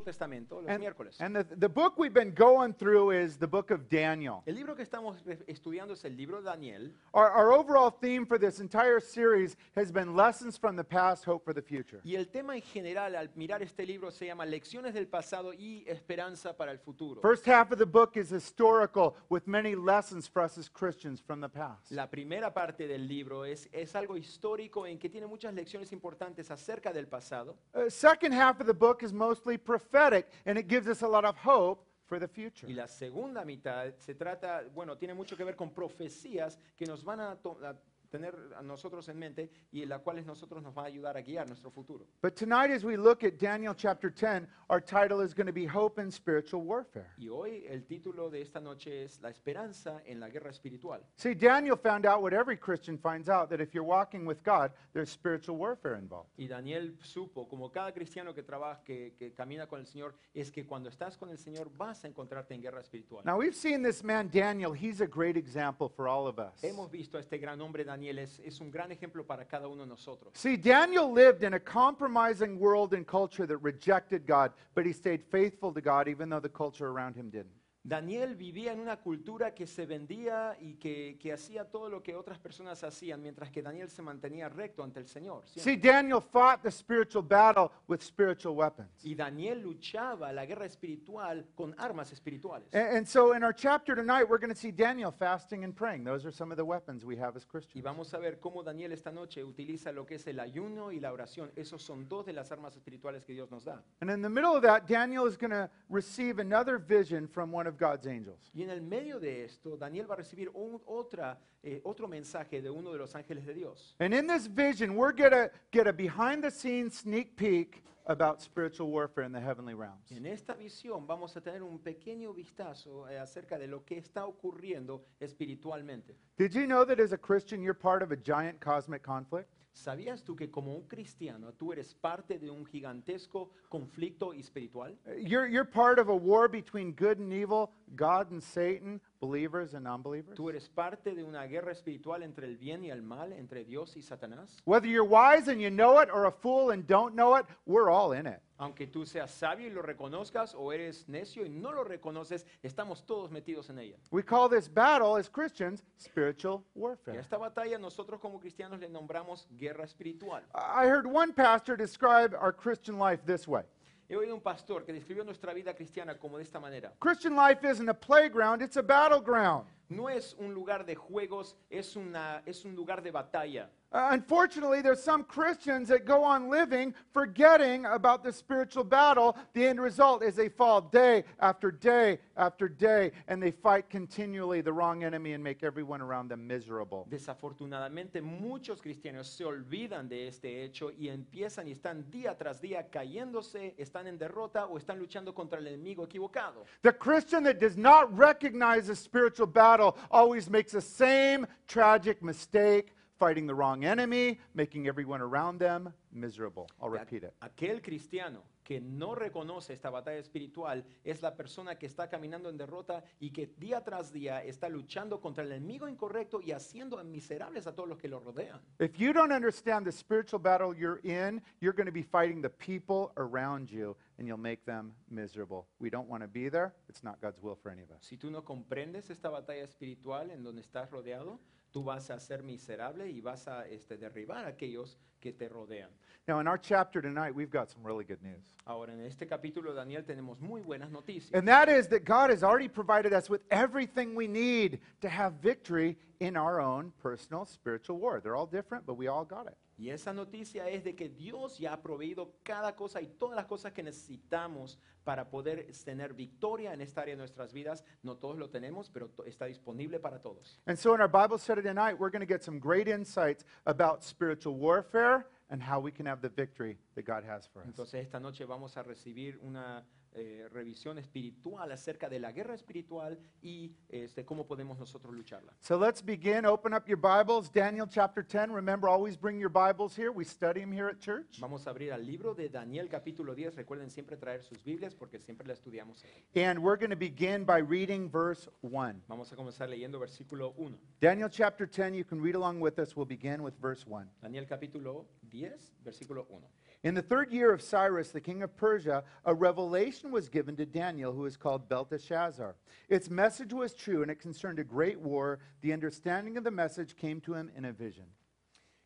Testamento los And, miércoles. and the, the book we've been going through is the book of Daniel. El libro que estamos estudiando es el libro de Daniel. Our, our overall theme for this entire series has been lessons from the past, hope for the future. Y el tema en general al mirar este libro se llama Lecciones del pasado y esperanza para el futuro. First half of the book is historical with many lessons for us as Christians from the past. La primera parte del libro es, es algo histórico en que tiene muchas lecciones importantes acerca del pasado. Uh, second half of the book is mostly prophetic and it gives us a lot of hope for the future. Y la segunda mitad se trata, bueno, tiene mucho que ver con profecías que nos van a, a tener a nosotros en mente y las cuales nosotros nos va a ayudar a guiar nuestro futuro. But tonight, as we look at Daniel chapter 10, our title is going to be Hope in Spiritual Warfare. Y hoy el título de esta noche es La esperanza en la guerra espiritual. See, Daniel found out what every Christian finds out that if you're walking with God, there's spiritual warfare involved. Y Daniel supo, como cada cristiano que trabaja, que, que camina con el Señor, es que cuando estás con el Señor vas a encontrarte en guerra espiritual. Now, we've seen this man, Daniel. He's a great example for all of us. Hemos visto a este gran hombre Daniel, es, es un gran ejemplo para cada uno de nosotros. See, Daniel lived in a compromising world and culture that rejected God, but he stayed faithful to God even though the culture around him didn't. Daniel vivía en una cultura que se vendía y que, que hacía todo lo que otras personas hacían, mientras que Daniel se mantenía recto ante el Señor. siempre. See, Daniel fought the spiritual battle with spiritual weapons. Y Daniel luchaba la guerra espiritual con armas espirituales. And, and so in our chapter tonight, we're going to see Daniel fasting and praying. Those are some of the weapons we have as Y Christians. vamos a ver cómo Daniel esta noche utiliza lo que es el ayuno y la oración. Esos son dos de las armas espirituales que Dios nos da. And in the middle of that, Daniel is going to receive another vision from one of God's angels. Y en el medio de esto, Daniel va a recibir un- otra, eh, otro mensaje de uno de los ángeles de Dios. And in this vision, we're going to get a behind the scenes sneak peek about spiritual warfare in the heavenly realms. En esta visión vamos a tener un pequeño vistazo eh, acerca de lo que está ocurriendo espiritualmente. Did you know that as a Christian, you're part of a giant cosmic conflict? ¿Sabías tú que como un cristiano tú eres parte de un gigantesco conflicto espiritual? Uh, You're, you're part of a war between good and evil, God and Satan, believers and unbelievers. ¿Tú eres parte de una guerra espiritual entre el bien y el mal, entre Dios y Satanás? Whether you're wise and you know it or a fool and don't know it, we're all in it. Aunque tú seas sabio y lo reconozcas o eres necio y no lo reconoces, estamos todos metidos en ella. We call this battle as Christians spiritual Y a warfare. esta batalla nosotros como cristianos le nombramos guerra espiritual. I heard one pastor describe our Christian life this way He oído un pastor que describió nuestra vida cristiana como de esta manera. Christian life isn't a playground, it's a battleground. No es un lugar de juegos, es, una, es un lugar de batalla. Uh, unfortunately, there's some Christians that go on living forgetting about the spiritual battle. The end result is they fall day after day after day, and they fight continually the wrong enemy and make everyone around them miserable. Desafortunadamente muchos cristianos se olvidan de este hecho y empiezan y están día tras día cayéndose, están en derrota o están luchando contra el enemigo equivocado. The Christian that does not recognize the spiritual battle always makes the same tragic mistake, fighting the wrong enemy, making everyone around them miserable. I'll repeat it. Aquel cristiano que no reconoce esta batalla espiritual es la persona que está caminando en derrota y que día tras día está luchando contra el enemigo incorrecto y haciendo miserables a todos los que lo rodean. If you don't understand the spiritual battle you're in, you're going to be fighting the people around you and you'll make them miserable. We don't want to be there. It's not God's will for any of us. Si tú no comprendes esta batalla espiritual en donde estás rodeado, tú vas a ser miserable y vas a este, derribar a aquellos que te rodean. Now, in our chapter tonight, we've got some really good news. Ahora, en este capítulo Daniel tenemos muy buenas noticias. And that is that God has already provided us with everything we need to have victory in our own personal spiritual war. They're all different, but we all got it. Y esa noticia es de que Dios ya ha proveído cada cosa y todas las cosas que necesitamos para poder tener victoria en esta área de nuestras vidas. No todos lo tenemos, pero está disponible para todos. And so, in our Bible study tonight, we're going to get some great insights about spiritual warfare and how we can have the victory that God has for us. Entonces esta noche vamos a recibir una eh, revisión espiritual acerca de la guerra espiritual y este, cómo podemos nosotros lucharla. So let's begin. Open up your Bibles. Daniel chapter 10. Remember, always bring your Bibles here. We study them here at church. Vamos a abrir al libro de Daniel capítulo 10. Recuerden siempre traer sus Biblias porque siempre la estudiamos. And we're going to begin by reading verse 1. Vamos a comenzar leyendo versículo 1. Daniel chapter 10, you can read along with us. We'll begin with verse 1. Daniel capítulo 10, versículo 1. In the third year of Cyrus, the king of Persia, a revelation was given to Daniel, who is called Belteshazzar. Its message was true, and it concerned a great war. The understanding of the message came to him in a vision.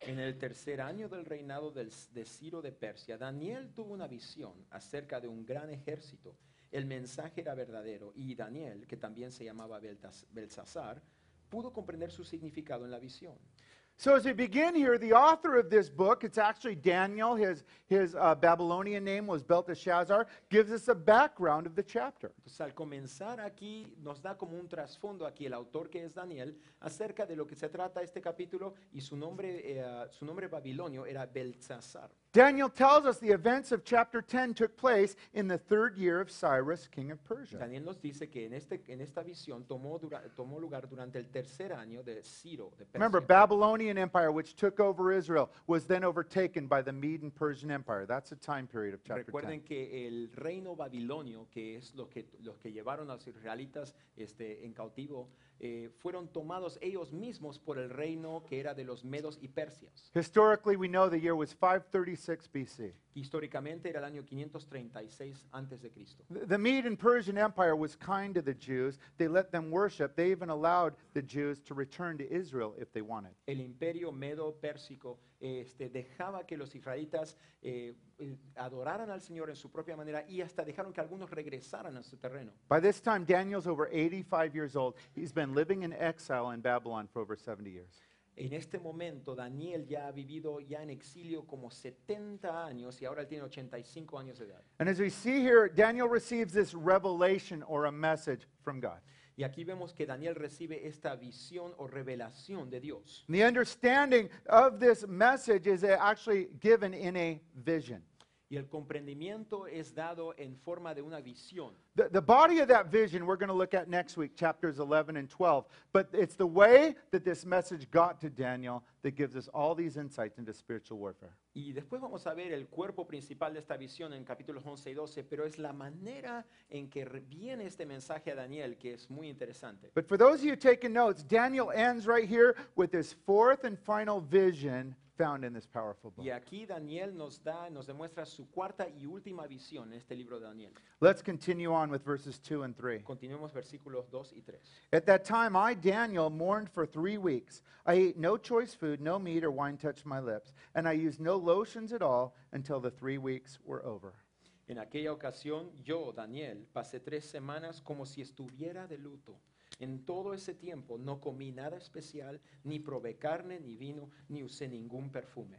En el tercer año del reinado del- de Ciro de Persia, Daniel tuvo una visión acerca de un gran ejército. El mensaje era verdadero y Daniel, que también se llamaba Beltas- Belsasar, pudo comprender su significado en la visión. So, as we begin here, the author of this book, it's actually Daniel, his, his uh, Babylonian name was Belteshazzar, gives us a background of the chapter. Entonces, al comenzar aquí, nos da como un trasfondo aquí el autor que es Daniel acerca de lo que se trata este capítulo y su nombre, eh, su nombre babilonio era Belsasar. Daniel tells us the events of chapter 10 took place in the third year of Cyrus, king of Persia. Daniel nos dice que en, este, en esta visión tomó, dura- tomó lugar durante el tercer año de Ciro de Persia. Remember, Babylonian Empire, which took over Israel, was then overtaken by the Medo Persian Empire. That's the time period of chapter 10. Recuerden que el reino babilonio, que es lo que, los que llevaron a los israelitas este, en cautivo, eh, fueron tomados ellos mismos por el reino que era de los medos y persias. Historically, we know the year was 536 BC. Históricamente era el año 536 antes de Cristo. The the Medo Persian Empire was kind to the Jews. They let them worship. They even allowed the Jews to return to Israel if they wanted. El imperio medo-pérsico este, dejaba que los israelitas eh, eh, adoraran al Señor en su propia manera y hasta dejaron que algunos regresaran a su terreno. By this time, Daniel's over 85 years old. He's been living in exile in Babylon for over 70 years. En este momento Daniel ya ha vivido ya en exilio como 70 años y ahora él tiene 85 años de edad. And as we see here, Daniel receives this revelation or a message from God. Y aquí vemos que Daniel recibe esta visión o revelación de Dios. The understanding of this message is actually given in a vision. Y el comprendimiento es dado en forma de una visión. The, the body of that vision we're going to look at next week, chapters 11 and 12. But it's the way that this message got to Daniel that gives us all these insights into spiritual warfare. Y después vamos a ver el cuerpo principal de esta visión en capítulos 11 y 12, pero es la manera en que viene este mensaje a Daniel que es muy interesante. But for those of you taking notes, Daniel ends right here with this fourth and final vision found in this powerful book. Y aquí Daniel nos da, nos demuestra su cuarta y última visión en este libro de Daniel. Let's continue on with verses 2 and 3. Continuemos versículos 2 y 3. At that time, I, Daniel, mourned for three weeks. I ate no choice food, no meat or wine touched my lips, and I used no lotions at all until the three weeks were over. En aquella ocasión yo, Daniel, pasé tres semanas como si estuviera de luto. En todo ese tiempo no comí nada especial, ni probé carne, ni vino, ni usé ningún perfume.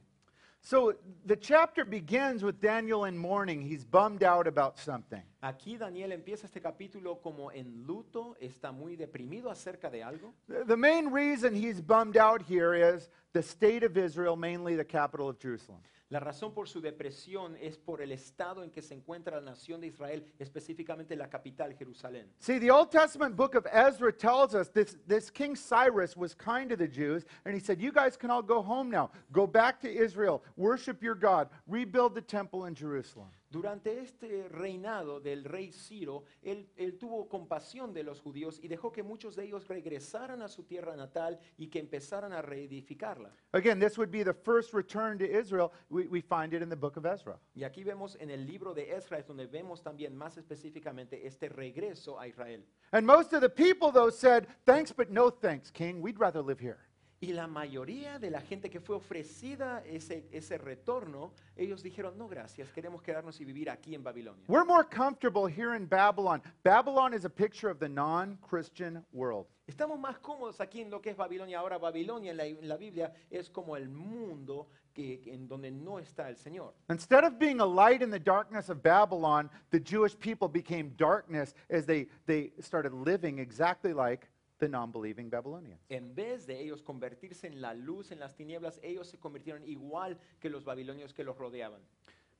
So the chapter begins with Daniel in mourning. He's bummed out about something. Aquí Daniel empieza este capítulo como en luto, está muy deprimido acerca de algo. The the main reason he's bummed out here is the state of Israel, mainly the capital of Jerusalem. La razón por su depresión es por el estado en que se encuentra la nación de Israel, específicamente la capital, Jerusalén. See, the Old Testament book of Ezra tells us this, this King Cyrus was kind to the Jews, and he said, You guys can all go home now. Go back to Israel, worship your God, rebuild the temple in Jerusalem. Durante este reinado del rey Ciro, él, él tuvo compasión de los judíos y dejó que muchos de ellos regresaran a su tierra natal y que empezaran a reedificarla. Again, this would be the first return to Israel. We, we find it in the book of Ezra. Y aquí vemos en el libro de Ezra, es donde vemos también más específicamente este regreso a Israel. And most of the people, though, said, Thanks, but no thanks, King. We'd rather live here. Y la mayoría de la gente que fue ofrecida ese, ese retorno, ellos dijeron, no gracias, queremos quedarnos y vivir aquí en Babilonia. We're more comfortable here in Babylon. Babylon is a picture of the non Christian world. Estamos más cómodos aquí en lo que es Babilonia. Ahora Babilonia en la, en la Biblia es como el mundo que, en donde no está el Señor. Instead of being a light in the darkness of Babylon, the Jewish people became darkness as they, they started living exactly like the non believing Babylonians. En vez de ellos convertirse en la luz en las tinieblas, ellos se convirtieron igual que los babilonios que los rodeaban.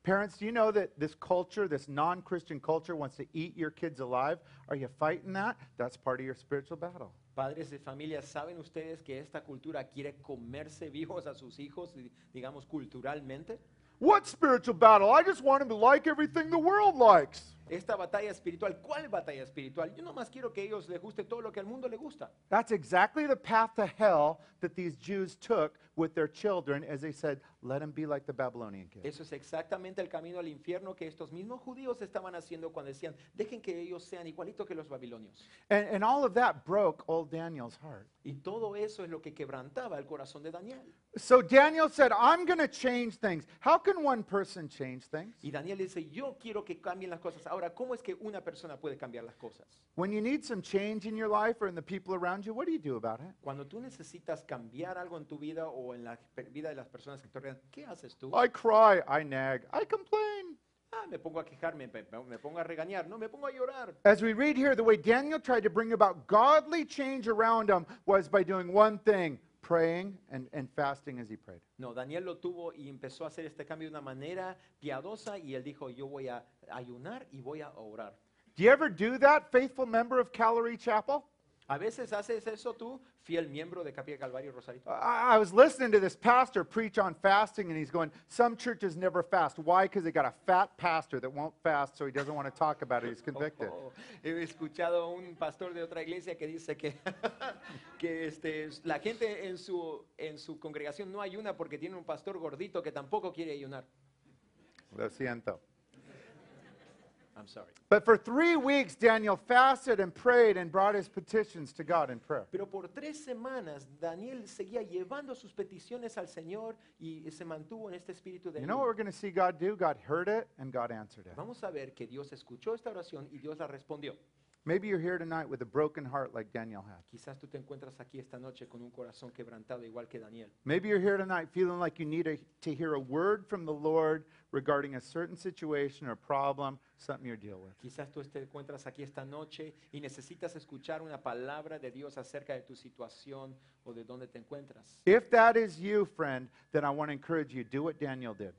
Parents, do you know that this culture, this non Christian culture, wants to eat your kids alive? Are you fighting that? That's part of your spiritual battle. Padres de familia, ¿saben ustedes que esta cultura quiere comerse vivos a sus hijos, di- digamos culturalmente? What spiritual battle? I just want them to like everything the world likes. Esta batalla espiritual. ¿Cuál batalla espiritual? Yo nomás quiero que ellos les guste todo lo que al mundo le gusta. That's exactly the path to hell that these Jews took with their children as they said, let them be like the Babylonian kids. Eso es exactamente el camino al infierno que estos mismos judíos estaban haciendo cuando decían, dejen que ellos sean igualitos que los babilonios. And, and all of that broke old Daniel's heart. Y todo eso es lo que quebrantaba el corazón de Daniel. So Daniel said, I'm going to change things. How can one person change things? Y Daniel dice, yo quiero que cambien las cosas. Ahora, ¿cómo es que una persona puede cambiar las cosas? When you need some change in your life or in the people around you, what do you do about it? Cuando tú necesitas cambiar algo en tu vida o en la vida de las personas que te rodean, ¿qué haces tú? I cry, I nag, I complain. Ah, me pongo a quejarme, me, pongo a regañar, no, me pongo a llorar. As we read here, the way Daniel tried to bring about godly change around him was by doing one thing praying and, and fasting as he prayed. No, Daniel lo tuvo y empezó a hacer este cambio de una manera piadosa y él dijo, yo voy a ayunar y voy a orar. Do you ever do that, faithful member of Calvary Chapel? A veces haces eso tú, fiel miembro de Capilla Calvario Rosarito. I, I was listening to this pastor preach on fasting, and he's going, Some churches never fast. Why? Because they got a fat pastor that won't fast, so he doesn't want to talk about it. He's convicted. Oh, he escuchado a un pastor de otra iglesia que dice que, que este, la gente en su, en su congregación no ayuna porque tiene un pastor gordito que tampoco quiere ayunar. Lo siento. I'm sorry. But for three weeks, Daniel fasted and prayed and brought his petitions to God in prayer. Pero por tres semanas Daniel seguía llevando sus peticiones al Señor y se mantuvo en este espíritu de You know what we're going to see God do? God heard it and God answered it. Vamos a ver que Dios escuchó esta oración y Dios la respondió. Maybe you're here tonight with a broken heart like Daniel had. Quizás tú te encuentras aquí esta noche con un corazón quebrantado igual que Daniel. Maybe you're here tonight feeling like you need a, to hear a word from the Lord regarding a certain situation or problem, something you're dealing with. Quizás tú te encuentras aquí esta noche y necesitas escuchar una palabra de Dios acerca de tu situación o de dónde te encuentras. If that is you, friend, then I want to encourage you do what Daniel did.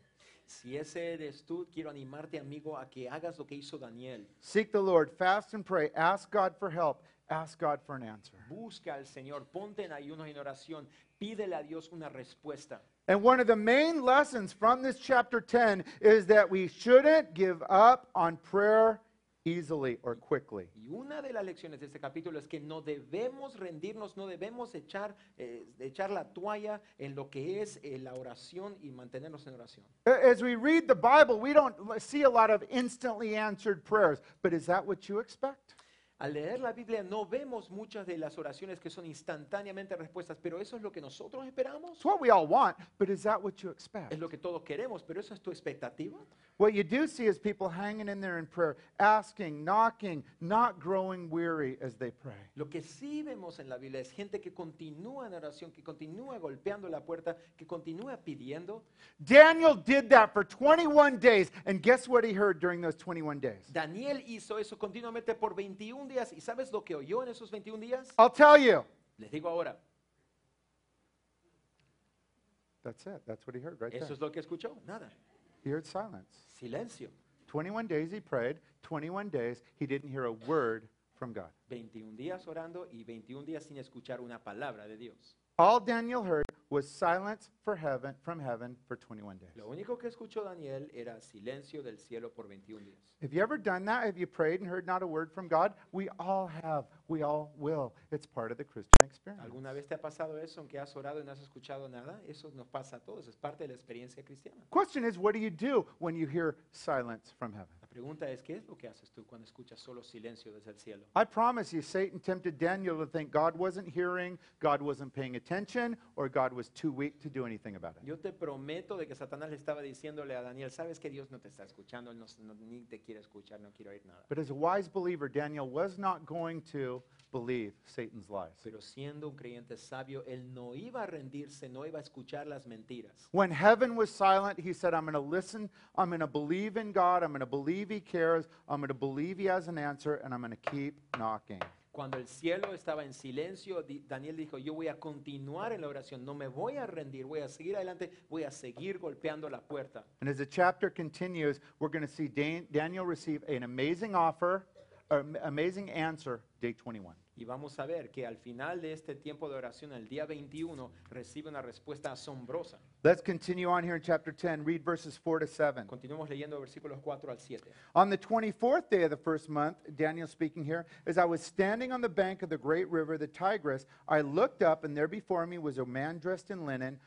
Si ese eres tú, quiero animarte, amigo, a que hagas lo que hizo Daniel. Seek the Lord, fast and pray, ask God for help, ask God for an answer. Busca al Señor, ponte en ayuno y en oración, pídele a Dios una respuesta. And one of the main lessons from this chapter 10 is that we shouldn't give up on prayer easily or quickly. Y una de las lecciones de este capítulo es que no debemos rendirnos, no debemos echar, eh, echar la toalla en lo que es eh, la oración y mantenernos en oración. As we read the Bible, we don't see a lot of instantly answered prayers, but is that what you expect? Al leer la Biblia no vemos muchas de las oraciones que son instantáneamente respuestas, pero eso es lo que nosotros esperamos. It's what we all want, but is that what you expect? Es lo que todos queremos, pero eso es tu expectativa. What you do see is people hanging in there in prayer, asking, knocking, not growing weary as they pray. Lo que sí vemos en la Biblia es gente que continúa en oración, que continúa golpeando la puerta, que continúa pidiendo. Daniel did that for 21 days, and guess what he heard during those 21 days? Daniel hizo eso continuamente por 21 días. ¿Y sabes lo que oyó en esos 21 días? I'll tell you. Les digo ahora, That's it. That's what he heard right eso there. es lo que escuchó. Nada. He heard silence. Silencio. 21 days he prayed, 21 days he didn't hear a word from God. 21 días orando y 21 días sin escuchar una palabra de Dios. All Daniel heard was silence for heaven from heaven for 21 days. Lo único que escuchó Daniel era silencio del cielo por 21 días. Have you ever done that? Have you prayed and heard not a word from God? We all have. We all will. It's part of the Christian experience. ¿Alguna vez te ha pasado eso, aunque has orado y no has escuchado nada? Eso nos pasa a todos, es parte de la experiencia cristiana. Question is, what do you do when you hear silence from heaven? Pregunta es, ¿qué es lo que haces tú cuando escuchas solo silencio desde el cielo? I promise you, Satan tempted Daniel to think God wasn't hearing, God wasn't paying attention, or God was too weak to do anything about it. Yo te prometo de que Satanás le estaba diciéndole a Daniel, sabes que Dios no te está escuchando, él no, no- ni te quiere escuchar, no quiere oír nada. But as a wise believer, Daniel was not going to believe Satan's lies. Pero siendo un creyente sabio, él no iba a rendirse, no iba a escuchar las mentiras. When heaven was silent, he said, I'm going to listen, I'm going to believe in God, I'm going to believe he cares, I'm going to believe he has an answer, and I'm going to keep knocking. Cuando el cielo estaba en silencio, Daniel dijo, yo voy a continuar en la oración, no me voy a rendir, voy a seguir adelante, voy a seguir golpeando la puerta. And as the chapter continues, we're going to see Dan- Daniel receive an amazing offer, amazing answer, day 21. Y vamos a ver que al final de este tiempo de oración, el día 21, recibe una respuesta asombrosa. Let's continue on here in chapter 10. Read verses 4 to 7. Continuemos leyendo versículos 4 al 7. On the 24th day of the first month, Daniel speaking here, as I was standing on the bank of the great river, the Tigris, I looked up, and there before me was a man dressed in linen,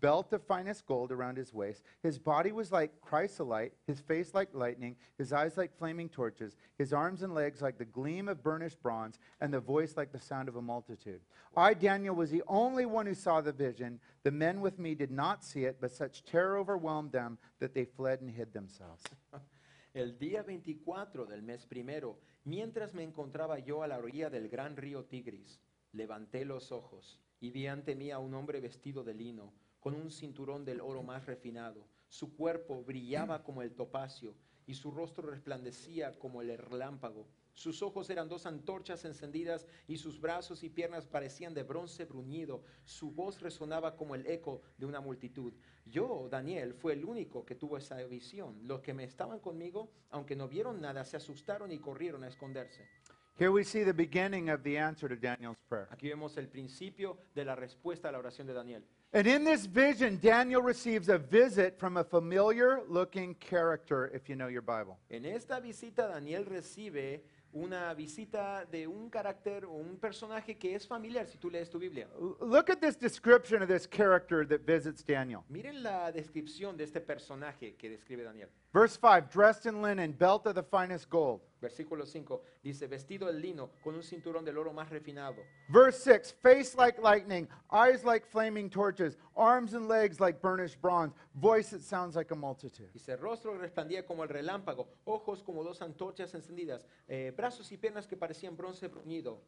belt of finest gold around his waist. His body was like chrysolite, his face like lightning, his eyes like flaming torches, his arms and legs like the gleam of burnished bronze, and the voice like the sound of a multitude. I, Daniel, was the only one who saw the vision. The men with me did not see it, but such terror overwhelmed them that they fled and hid themselves. El día 24 del mes primero, mientras me encontraba yo a la orilla del gran río Tigris, levanté los ojos y vi ante mí a un hombre vestido de lino, con un cinturón del oro más refinado. Su cuerpo brillaba como el topacio y su rostro resplandecía como el relámpago. Sus ojos eran dos antorchas encendidas y sus brazos y piernas parecían de bronce bruñido. Su voz resonaba como el eco de una multitud. Yo, Daniel, fue el único que tuvo esa visión. Los que me estaban conmigo, aunque no vieron nada, se asustaron y corrieron a esconderse. Here we see the beginning of the answer to Daniel's prayer. Aquí vemos el principio de la respuesta a la oración de Daniel. And in this vision, Daniel receives a visit from a familiar looking character, if you know your Bible. En esta visita Daniel recibe una visita de un carácter o un personaje que es familiar si tú lees tu Biblia. Look at this description of this character that visits Daniel. Miren la descripción de este personaje que describe Daniel. Verse 5 dressed in linen, belt of the finest gold. Versículo 5 dice, vestido en lino con un cinturón del oro más refinado. Verse 6 face like lightning, eyes like flaming torches, arms and legs like burnished bronze, voice that sounds like a multitude. Dice, rostro que resplandía como el relámpago, ojos como dos antorchas encendidas, eh, brazos y piernas que parecían bronce bruñido.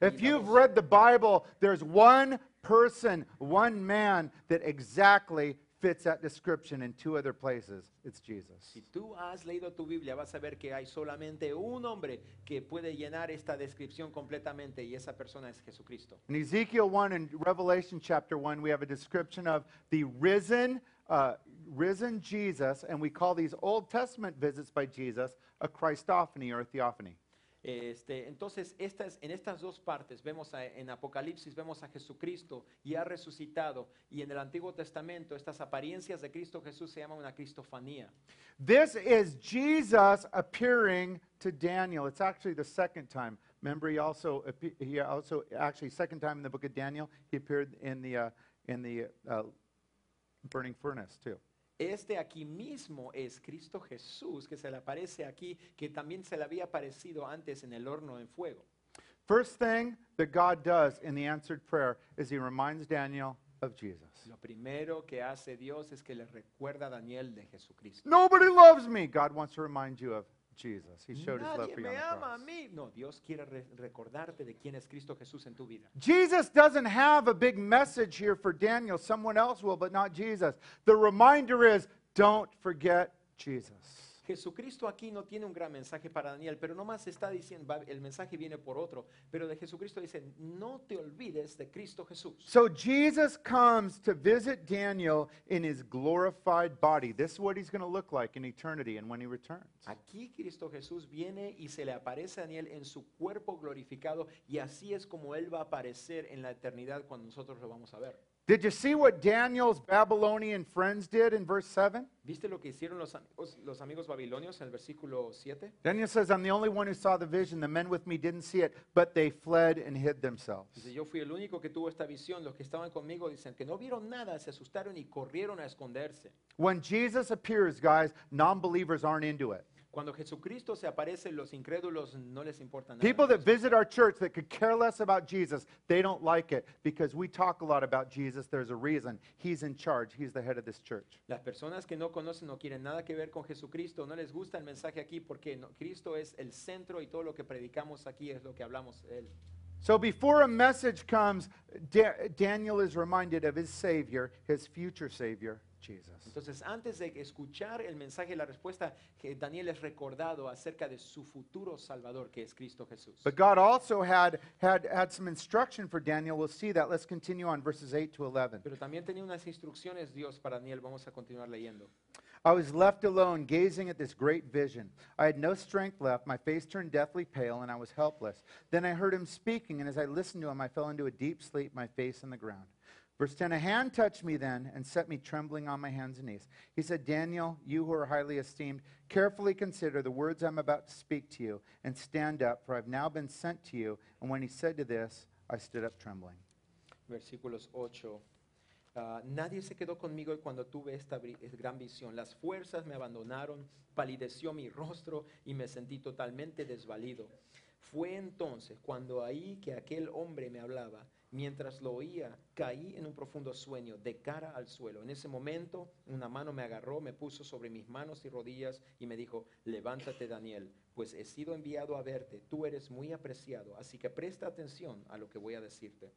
If you've read the Bible, there's one person, one man that exactly fits that description in two other places. It's Jesus. Si tú has leído tu Biblia, vas a ver que hay solamente un hombre que puede llenar esta descripción completamente y esa persona es Jesucristo. In Ezekiel 1 and Revelation chapter 1, we have a description of the risen, uh, risen Jesus, and we call these Old Testament visits by Jesus a Christophany or a theophany. Este, entonces, estas, en estas dos partes, vemos a- en Apocalipsis, vemos a Jesucristo y ha resucitado. Y en el Antiguo Testamento, estas apariencias de Cristo Jesús se llaman una cristofanía. This is Jesus appearing to Daniel. It's actually the second time. Remember, he also, he also actually, second time in the book of Daniel, he appeared in the, uh, in the uh, burning furnace too. Este aquí mismo es Cristo Jesús, que se le aparece aquí, que también se le había aparecido antes en el horno en fuego. First thing that God does in the answered prayer is he reminds Daniel of Jesus. Lo primero que hace Dios es que le recuerda a Daniel de Jesucristo. Nobody loves me. God wants to remind you of Jesus. He showed his love Nadie for you on me the ama a cross. mí. No, Dios quiere re- recordarte de quién es Cristo Jesús en tu vida. Jesus doesn't have a big message here for Daniel. Someone else will, but not Jesus. The reminder is don't forget Jesus. Jesucristo aquí no tiene un gran mensaje para Daniel, pero nomás está diciendo, el mensaje viene por otro, pero de Jesucristo dice, no te olvides de Cristo Jesús. So Jesus comes to visit Daniel in his glorified body. This is what he's going to look like in eternity and when he returns. Aquí Cristo Jesús viene y se le aparece a Daniel en su cuerpo glorificado y así es como Él va a aparecer en la eternidad cuando nosotros lo vamos a ver. Did you see what Daniel's Babylonian friends did in verse 7? ¿Viste lo que hicieron los amigos, los amigos babilonios en el versículo 7? Daniel says, I'm the only one who saw the vision. The men with me didn't see it, but they fled and hid themselves. Dice, yo fui el único que tuvo esta visión. Los que estaban conmigo dicen que no vieron nada, se asustaron y corrieron a esconderse. When Jesus appears, guys, non believers aren't into it. Cuando Jesucristo se aparece, los incrédulos no les importa nada. People that visit our church that could care less about Jesus, they don't like it because we talk a lot about Jesus. There's a reason. He's in charge, He's the head of this church. Las personas que no conocen, no quieren nada que ver con Jesucristo, no les gusta el mensaje aquí porque no- Cristo es el centro y todo lo que predicamos aquí es lo que hablamos de Él. So before a message comes, Da- Daniel is reminded of his Savior, his future Savior. Entonces, antes de escuchar el mensaje, la respuesta, Daniel es recordado acerca de su futuro Salvador, que es Cristo Jesús. But God also had, had, had some instruction for Daniel. We'll see that. Let's continue on verses 8 to 11. Pero también tenía unas instrucciones Dios para Daniel. Vamos a continuar leyendo. I was left alone, gazing at this great vision. I had no strength left. My face turned deathly pale, and I was helpless. Then I heard him speaking, and as I listened to him, I fell into a deep sleep, my face on the ground. Verse 10 A hand touched me then and set me trembling on my hands and knees. He said, Daniel, you who are highly esteemed, carefully consider the words I'm about to speak to you, and stand up, for I've now been sent to you. And when he said to this, I stood up trembling. Versículos 8. Ah, nadie se quedó conmigo y cuando tuve esta gran visión. Las fuerzas me abandonaron, palideció mi rostro y me sentí totalmente desvalido. Fue entonces cuando oí que aquel hombre me hablaba. Mientras lo oía, caí en un profundo sueño, de cara al suelo. En ese momento, una mano me agarró, me puso sobre mis manos y rodillas y me dijo, levántate Daniel, pues he sido enviado a verte. Tú eres muy apreciado, así que presta atención a lo que voy a decirte.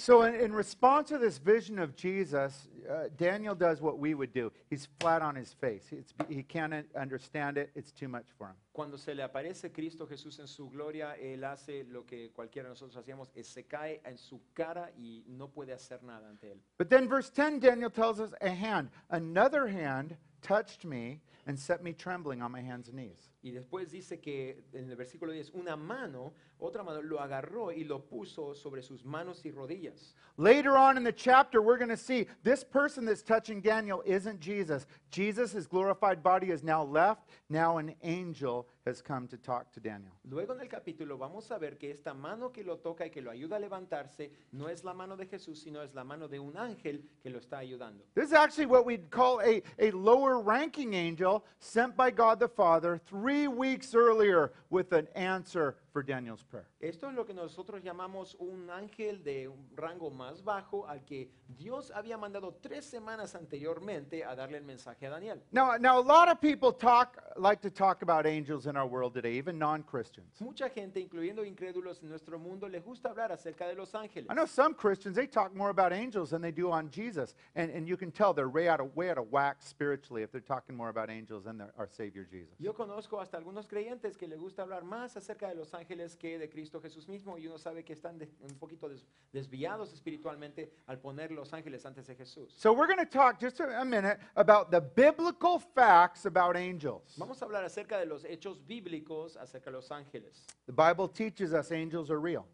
So, in, in response to this vision of Jesus, uh, Daniel does what we would do. He's flat on his face. It's, he can't understand it, it's too much for him. Cuando se le aparece Cristo Jesús en su gloria, Él hace lo que cualquiera de nosotros hacíamos, es se cae en su cara y no puede hacer nada ante Él. But then, verse 10, Daniel tells us a hand. Another hand touched me and set me trembling on my hands and knees. Y después dice que en el versículo 10, una mano, otra mano, lo agarró y lo puso sobre sus manos y rodillas. Later on in the chapter, we're going to see this person that's touching Daniel isn't Jesus. Jesus, his glorified body, is now left. Now an angel has come to talk to Daniel. Luego en el capítulo vamos a ver que esta mano que lo toca y que lo ayuda a levantarse no es la mano de Jesús, sino es la mano de un ángel que lo está ayudando. This is actually what we'd call a, a lower ranking angel sent by God the Father three weeks earlier with an answer for Daniel's prayer. Esto es lo que nosotros llamamos un ángel de un rango más bajo al que Dios había mandado tres semanas anteriormente a darle el mensaje a Daniel. Now, now a lot of people talk like to talk about angels in our world today, even non-Christians. Mucha gente, incluyendo incrédulos en nuestro mundo, les gusta hablar acerca de los ángeles. I know some Christians, they talk more about angels than they do on Jesus. And, and you can tell they're way out, of, way out of whack spiritually if they're talking more about angels than their, our Savior Jesus. Yo conozco hasta algunos creyentes que les gusta hablar más acerca de los ángeles que de Cristo Jesús mismo y uno sabe que están de- un poquito des- desviados espiritualmente al poner los ángeles antes de Jesús. So we're going to talk just a, a minute about the biblical facts about angels. Vamos a hablar acerca de los hechos bíblicos acerca de los ángeles. The Bible teaches us angels are real.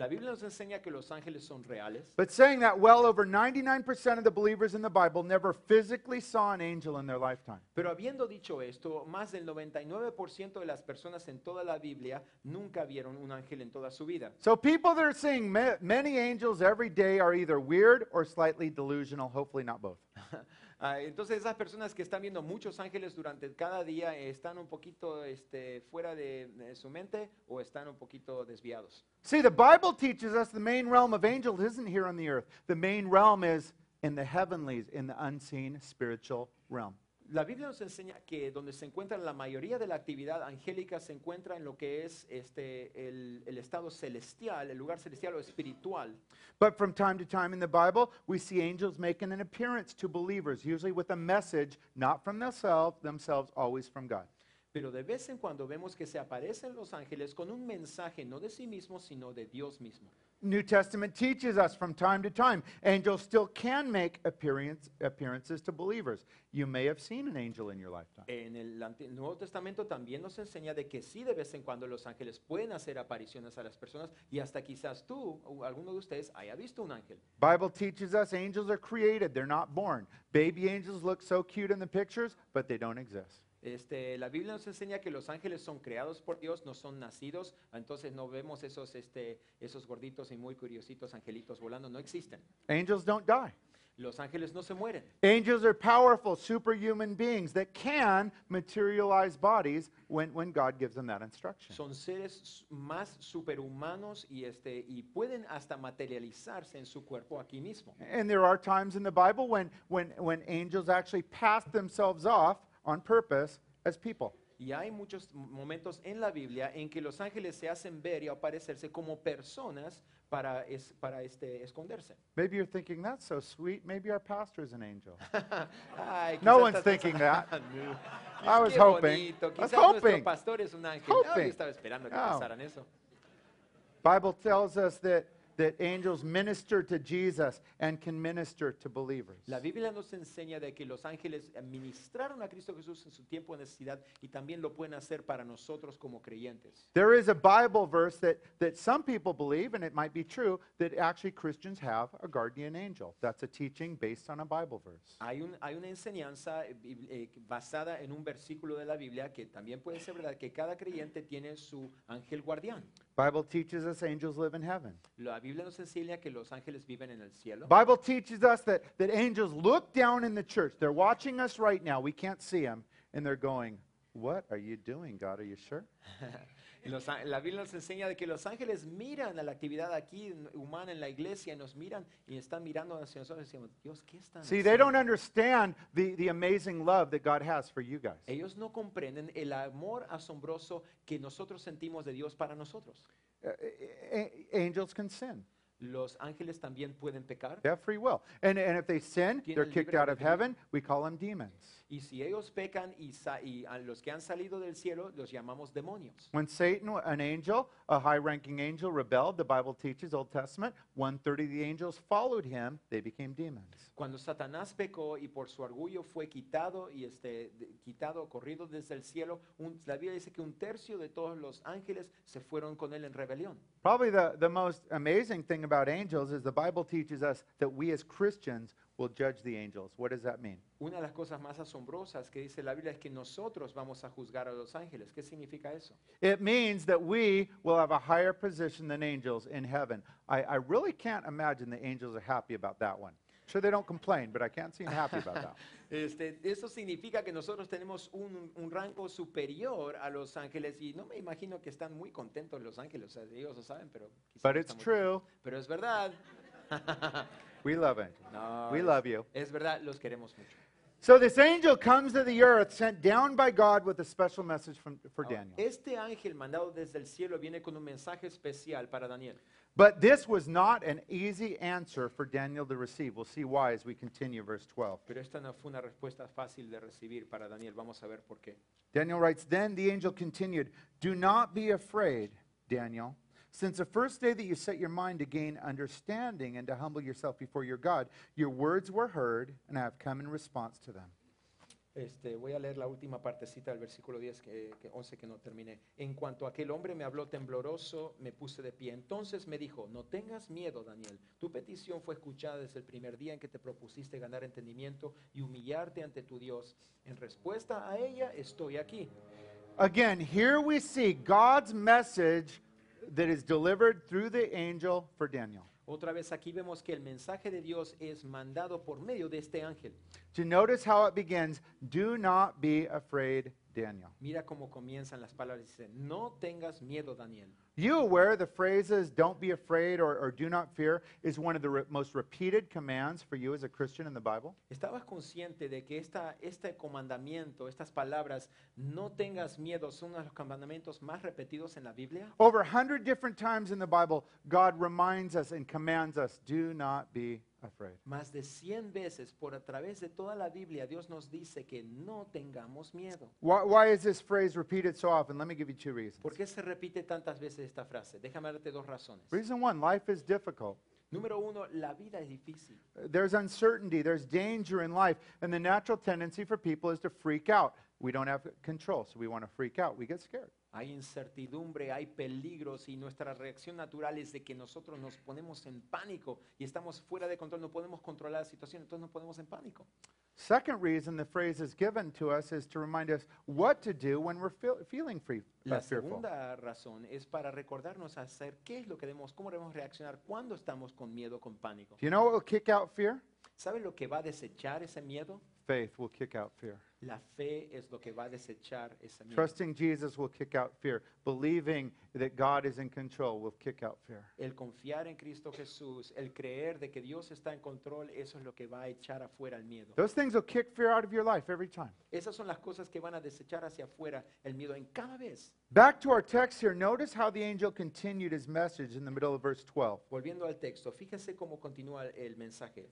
La Biblia nos enseña que los ángeles son reales. But saying that, well over 99% of the believers in the Bible never physically saw an angel in their lifetime. Pero habiendo dicho esto, más del 99% de las personas en toda la Biblia nunca vieron un ángel en toda su vida. So people that are seeing ma- many angels every day are either weird or slightly delusional, hopefully not both. Ah, entonces esas personas que están viendo muchos ángeles durante cada día están un poquito este, fuera de, de su mente o están un poquito desviados. See, the Bible teaches us the main realm of angels isn't here on the earth. The main realm is in the heavenlies, in the unseen spiritual realm. La Biblia nos enseña que donde se encuentra la mayoría de la actividad angélica se encuentra en lo que es este, el, estado celestial, el lugar celestial o espiritual. But from time to time in the Bible, we see angels making an appearance to believers, usually with a message not from themselves, themselves always from God. Pero de vez en cuando vemos que se aparecen los ángeles con un mensaje no de sí mismos, sino de Dios mismo. New Testament teaches us from time to time angels still can make appearance, appearances to believers. You may have seen an angel in your lifetime. En el Ante- Nuevo Testamento también nos enseña de que sí de vez en cuando los ángeles pueden hacer apariciones a las personas y hasta quizás tú o alguno de ustedes haya visto un ángel. Bible teaches us angels are created, they're not born. Baby angels look so cute in the pictures, but they don't exist. Este, la Biblia nos enseña que los ángeles son creados por Dios, no son nacidos, entonces no vemos esos, este, esos gorditos y muy curiositos angelitos volando, no existen. Angels don't die. Los ángeles no se mueren. Angels are powerful, superhuman beings that can materialize bodies when, when God gives them that instruction. Son seres más superhumanos y, este, y pueden hasta materializarse en su cuerpo aquí mismo. And there are times in the Bible when, when, when angels actually pass themselves off on purpose as people. Y hay muchos momentos en la Biblia en que los ángeles se hacen ver y aparecerse como personas para, es- para este, esconderse. Maybe you're thinking, that's so sweet. Maybe our pastor is an angel. Ay, No quizás one's estás thinking that. Ah, "No, I was qué hoping. bonito, I was Quizás nuestro hoping. pastor es un ángel. No, yo Hoping. estaba esperando que No. pensaran eso. Bible tells us that, that angels minister to Jesus and can minister to believers. La Biblia nos enseña de que los ángeles ministraron a Cristo Jesús en su tiempo de necesidad y también lo pueden hacer para nosotros como creyentes. There is a Bible verse that, that some people believe, and it might be true, that actually Christians have a guardian angel. That's a teaching based on a Bible verse. Hay, un- hay una enseñanza eh, eh, basada en un versículo de la Biblia que también puede ser verdad que cada creyente tiene su ángel guardián. Bible teaches us angels live in heaven. La Biblia nos enseña que los ángeles viven en el cielo. Bible teaches us that, that angels look down in the church. They're watching us right now. We can't see them. And they're going, What are you doing, God? Are you sure? Los la Biblia nos enseña de que los ángeles miran a la actividad aquí en- humana en la iglesia y nos miran y están mirando hacia nosotros y decimos, Dios, ¿qué están See, they haciendo?" don't understand the, the amazing love that God has for you guys. Ellos no comprenden el amor asombroso que nosotros sentimos de Dios para nosotros. Uh, angels can sin. Los ángeles también pueden pecar They have free will. And, and if they sin, they're kicked out of heaven. We call them demons. Y si ellos pecan y, sa- y a los que han salido del cielo los llamamos demonios. When Satan, an angel, a high ranking angel, rebelled, the Bible teaches, Old Testament, 130 of the angels followed him. They became demons. Cuando Satanás pecó y por su orgullo fue quitado y este de- quitado, corrido desde el cielo, un- la Biblia dice que un tercio de todos los ángeles se fueron con él en rebelión. Probably the, the most amazing thing about angels is the Bible teaches us that we as Christians will judge the angels. What does that mean? Una de las cosas más asombrosas que dice la Biblia es que nosotros vamos a juzgar a los ángeles. ¿Qué significa eso? It means that we will have a higher position than angels in heaven. I, I really can't imagine the angels are happy about that one. Sure, they don't complain, but I can't see them happy about that. Este, eso significa que nosotros tenemos un, un rango superior a los ángeles y no me imagino que están muy contentos los ángeles, o sea, ellos lo saben, pero quizás But no it's están muy true. contentos. Pero es verdad. We love angels. No, We love you. Es verdad, los queremos mucho. So this angel comes to the earth, sent down by God with a special message from, for Ahora, Daniel. Este ángel mandado desde el cielo viene con un mensaje especial para Daniel. But this was not an easy answer for Daniel to receive. We'll see why as we continue verse 12. Pero esta no fue una respuesta fácil de recibir para Daniel. Vamos a ver por qué. Daniel writes, Then the angel continued, Do not be afraid, Daniel. Since the first day that you set your mind to gain understanding and to humble yourself before your God, your words were heard, and I have come in response to them. Este, voy a leer la última partecita del versículo 10, que, que 11 que no terminé. En cuanto a aquel hombre me habló tembloroso, me puse de pie. Entonces me dijo, no tengas miedo, Daniel. Tu petición fue escuchada desde el primer día en que te propusiste ganar entendimiento y humillarte ante tu Dios. En respuesta a ella, estoy aquí. Again, here we see God's message that is delivered through the angel for Daniel. Otra vez aquí vemos que el mensaje de Dios es mandado por medio de este ángel. To notice how it begins, Do not be afraid, Daniel. Mira cómo comienzan las palabras. Dice, no tengas miedo, Daniel. You aware the phrases don't be afraid or, or do not fear is one of the re- most repeated commands for you as a Christian in the Bible? ¿Estabas consciente de que esta, este comandamiento, estas palabras, no tengas miedo, son uno de los comandamientos más repetidos en la Biblia? Over a hundred different times in the Bible, God reminds us and commands us, do not be afraid. Más de 100 veces por a través de toda la Biblia, Dios nos dice que no tengamos miedo. Why, why is this phrase repeated so often? Let me give you two reasons. ¿Por qué se repite tantas veces esta frase? Déjame darte dos razones. Reason one, life is difficult. Número uno, la vida es difícil. Uh, There's uncertainty, there's danger in life, and the natural tendency for people is to freak out. We don't have control, so we want to freak out. We get scared. Hay incertidumbre, hay peligros y nuestra reacción natural es de que nosotros nos ponemos en pánico y estamos fuera de control, no podemos controlar la situación, entonces nos ponemos en pánico. Second reason the phrase is given to us is to remind us what to do when we're feel, feeling free, uh, La fearful. segunda razón es para recordarnos hacer qué es lo que debemos, cómo debemos reaccionar cuando estamos con miedo, con pánico. Do you know what will kick out fear? ¿Sabe lo que va a desechar ese miedo? Faith will kick out fear. La fe es lo que va a desechar ese miedo. Trusting Jesus will kick out fear. Believing that God is in control will kick out fear. El confiar en Cristo Jesús, el creer de que Dios está en control, eso es lo que va a echar afuera el miedo. Those things will kick fear out of your life every time. Esas son las cosas que van a desechar hacia afuera el miedo en cada vez. Back to our text here. Notice how the angel continued his message in the middle of verse 12. Volviendo al texto, fíjese cómo continúa el mensaje.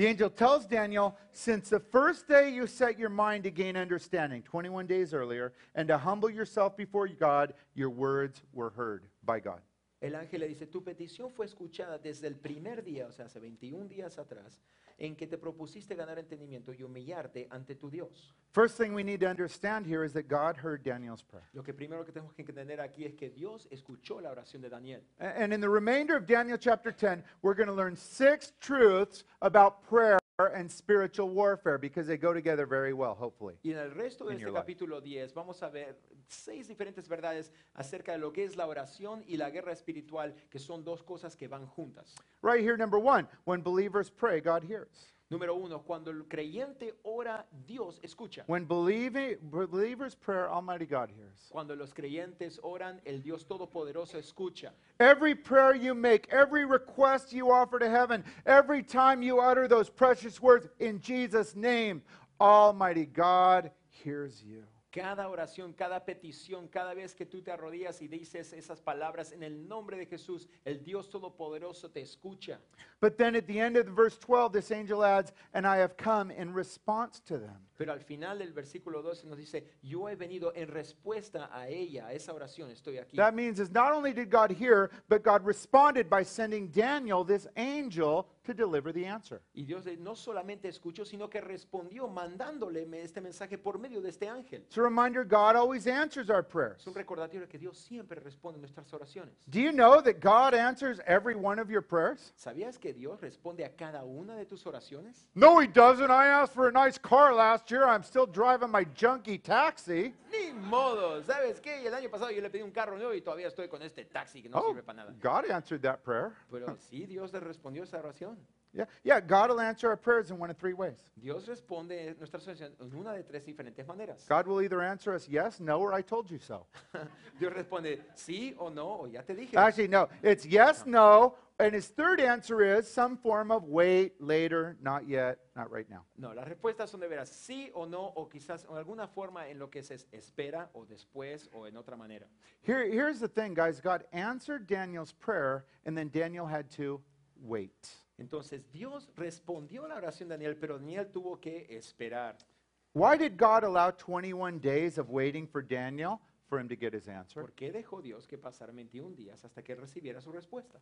The angel tells Daniel, Since the first day you set your mind to gain understanding, 21 days earlier, and to humble yourself before God, your words were heard by God. El ángel le dice, tu petición fue escuchada desde el primer día, o sea, hace 21 días atrás, en que te propusiste ganar entendimiento y humillarte ante tu Dios. First thing we need to understand here is that God heard Daniel's prayer. Lo que primero que tenemos que entender aquí es que Dios escuchó la oración de Daniel. And in the remainder of Daniel chapter 10, we're going to learn six truths about prayer and spiritual warfare because they go together very well, hopefully. Y en el resto de este capítulo 10 vamos a ver seis diferentes verdades acerca de lo que es la oración y la guerra espiritual, que son dos cosas que van juntas. Right here, number one, when believers pray, God hears. Número uno, cuando el creyente ora, Dios escucha. When believing, believers pray, Almighty God hears. Cuando los creyentes oran, el Dios Todopoderoso escucha. Every prayer you make, every request you offer to heaven, every time you utter those precious words in Jesus' name, Almighty God hears you. Cada oración, cada petición, cada vez que tú te arrodillas y dices esas palabras en el nombre de Jesús, el Dios Todopoderoso te escucha. But then at the end of verse 12, this angel adds, And I have come in response to them. Pero al final del versículo 12 nos dice, yo he venido en respuesta a ella, a esa oración, estoy aquí. That means is not only did God hear, but God responded by sending Daniel, this angel, to deliver the answer. Y Dios no solamente escuchó, sino que respondió mandándole este mensaje por medio de este ángel. It's a reminder God always answers our prayers. Es un recordatorio que Dios siempre responde nuestras oraciones. Do you know that God answers every one of your prayers? ¿Sabías que Dios responde a cada una de tus oraciones? No, he doesn't. I asked for a nice car last year. I'm still driving my junky taxi. Ni modo, ¿sabes qué? El año pasado yo le pedí un carro nuevo y todavía estoy con este taxi que no oh, sirve para nada. God answered that prayer. Pero sí, Dios le respondió esa oración. Yeah, yeah, God will answer our prayers in one of three ways. Dios responde nuestras oraciones en una de tres diferentes maneras. God will either answer us yes, no, or I told you so. Dios responde sí o no, o ya te dije. Actually, no, it's yes, no, and his third answer is some form of wait, later, not yet, not right now. No, las respuestas son de veras sí o no, o quizás en alguna forma en lo que se espera, o después, o en otra manera. Here, here's the thing, guys God answered Daniel's prayer, and then Daniel had to wait. Entonces Dios respondió a la oración de Daniel, pero Daniel tuvo que esperar. Why did God allow 21 days of waiting for Daniel for him to get his answer? ¿Por qué dejó Dios que pasara 21 días hasta que recibiera su respuesta?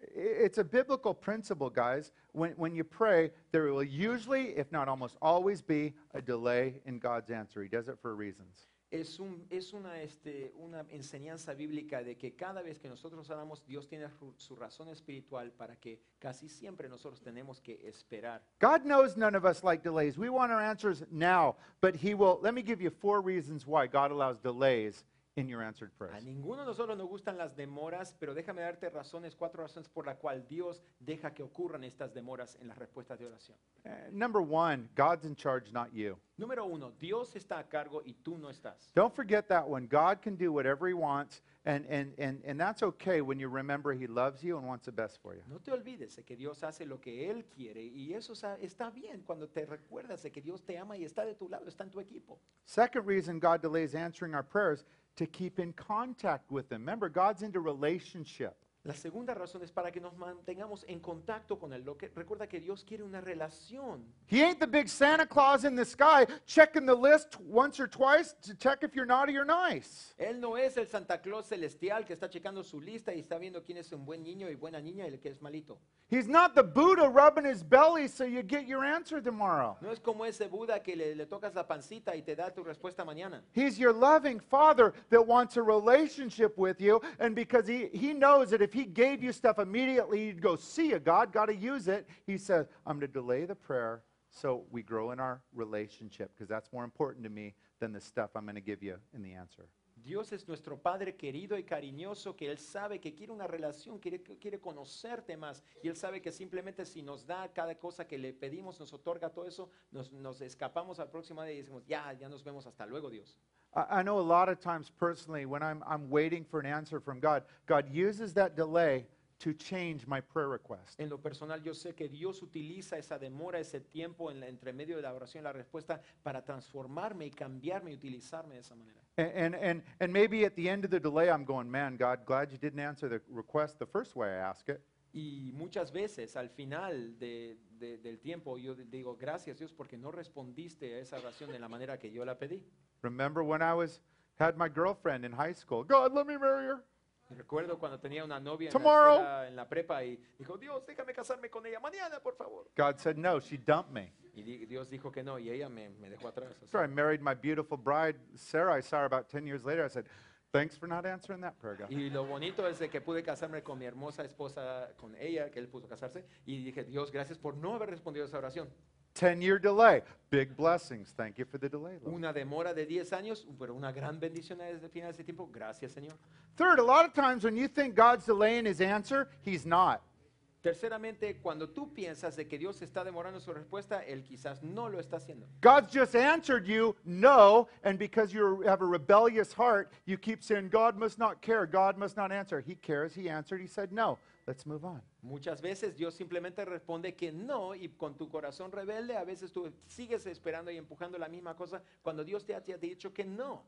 It's a biblical principle, guys. When, when you pray, there will usually, if not almost always, be a delay in God's answer. He does it for reasons. Es, un, es una, este, una enseñanza bíblica de que cada vez que nosotros oramos, Dios tiene su razón espiritual para que casi siempre nosotros tenemos que esperar. God knows none of us like delays. We want our answers now, but He will. Let me give you four reasons why God allows delays in your answered A prayers. ninguno de nosotros nos gustan las demoras, pero déjame darte razones, cuatro razones por la cual Dios deja que ocurran estas demoras en las respuestas de oración. Uh, number one, God's in charge, not you. Número uno, Dios está a cargo y tú no estás. Don't forget that one. God can do whatever He wants, and, and, and, and that's okay when you remember He loves you and wants the best for you. No te olvides de que Dios hace lo que Él quiere y eso sa- está bien cuando te recuerdas de que Dios te ama y está de tu lado, está en tu equipo. Second reason God delays answering our prayers to keep in contact with them. Remember, God's into relationship. La segunda razón es para que nos mantengamos en contacto con Él. Lo que, recuerda que Dios quiere una relación. He ain't the big Santa Claus in the sky checking the list once or twice to check if you're naughty or nice. Él no es el Santa Claus celestial que está checando su lista y está viendo quién es un buen niño y buena niña y el que es malito. He's not the Buddha rubbing his belly so you get your answer tomorrow. No es como ese Buda que le, le tocas la pancita y te da tu respuesta mañana. He's your loving father that wants a relationship with you. And because he, he knows that if he gave you stuff immediately, you'd go, see you, God, got to use it. He says, I'm going to delay the prayer so we grow in our relationship because that's more important to me than the stuff I'm going to give you in the answer. Dios es nuestro Padre querido y cariñoso que Él sabe que quiere una relación, quiere, quiere conocerte más. Y Él sabe que simplemente si nos da cada cosa que le pedimos, nos otorga todo eso, nos, nos escapamos al próximo día y decimos, ya, ya nos vemos hasta luego, Dios. I, I know a lot of times personally when I'm, I'm waiting for an answer from God, God uses that delay to change my prayer request. En lo personal, yo sé que Dios utiliza esa demora, ese tiempo en la, entre medio de la oración y la respuesta para transformarme y cambiarme y utilizarme de esa manera. And, and, and, and maybe at the end of the delay, I'm going, man, God, glad you didn't answer the request the first way I asked it. Y muchas veces al final de- de- del tiempo yo digo, gracias Dios porque no respondiste a esa oración de la manera que yo la pedí. Remember when I was had my girlfriend in high school? God, let me marry her. Recuerdo cuando tenía una novia en Tomorrow. la, escuela, en la prepa y dijo, Dios, déjame casarme con ella mañana, por favor. God said no. She dumped me. Y di- Dios dijo que no y ella me, me dejó atrás. After I married my beautiful bride, Sarah, I saw her about 10 years later. I said, Thanks for not answering that prayer, God. Y lo bonito es de que pude casarme con mi hermosa esposa, con ella, que él puso casarse, y dije, Dios, gracias por no haber respondido esa oración. 10 year delay. Big blessings. Thank you for the delay. Lord. Una demora de 10 años, pero una gran bendición desde el final de ese tiempo. Gracias, Señor. Third, a lot of times when you think God's delaying his answer, he's not. Terceramente, cuando tú piensas de que Dios está demorando su respuesta, Él quizás no lo está haciendo. God's just answered you no, and because you have a rebellious heart, you keep saying, God must not care, God must not answer. He cares, He answered, He said no. Let's move on. Muchas veces Dios simplemente responde que no y con tu corazón rebelde a veces tú sigues esperando y empujando la misma cosa cuando Dios te ha, te ha dicho que no.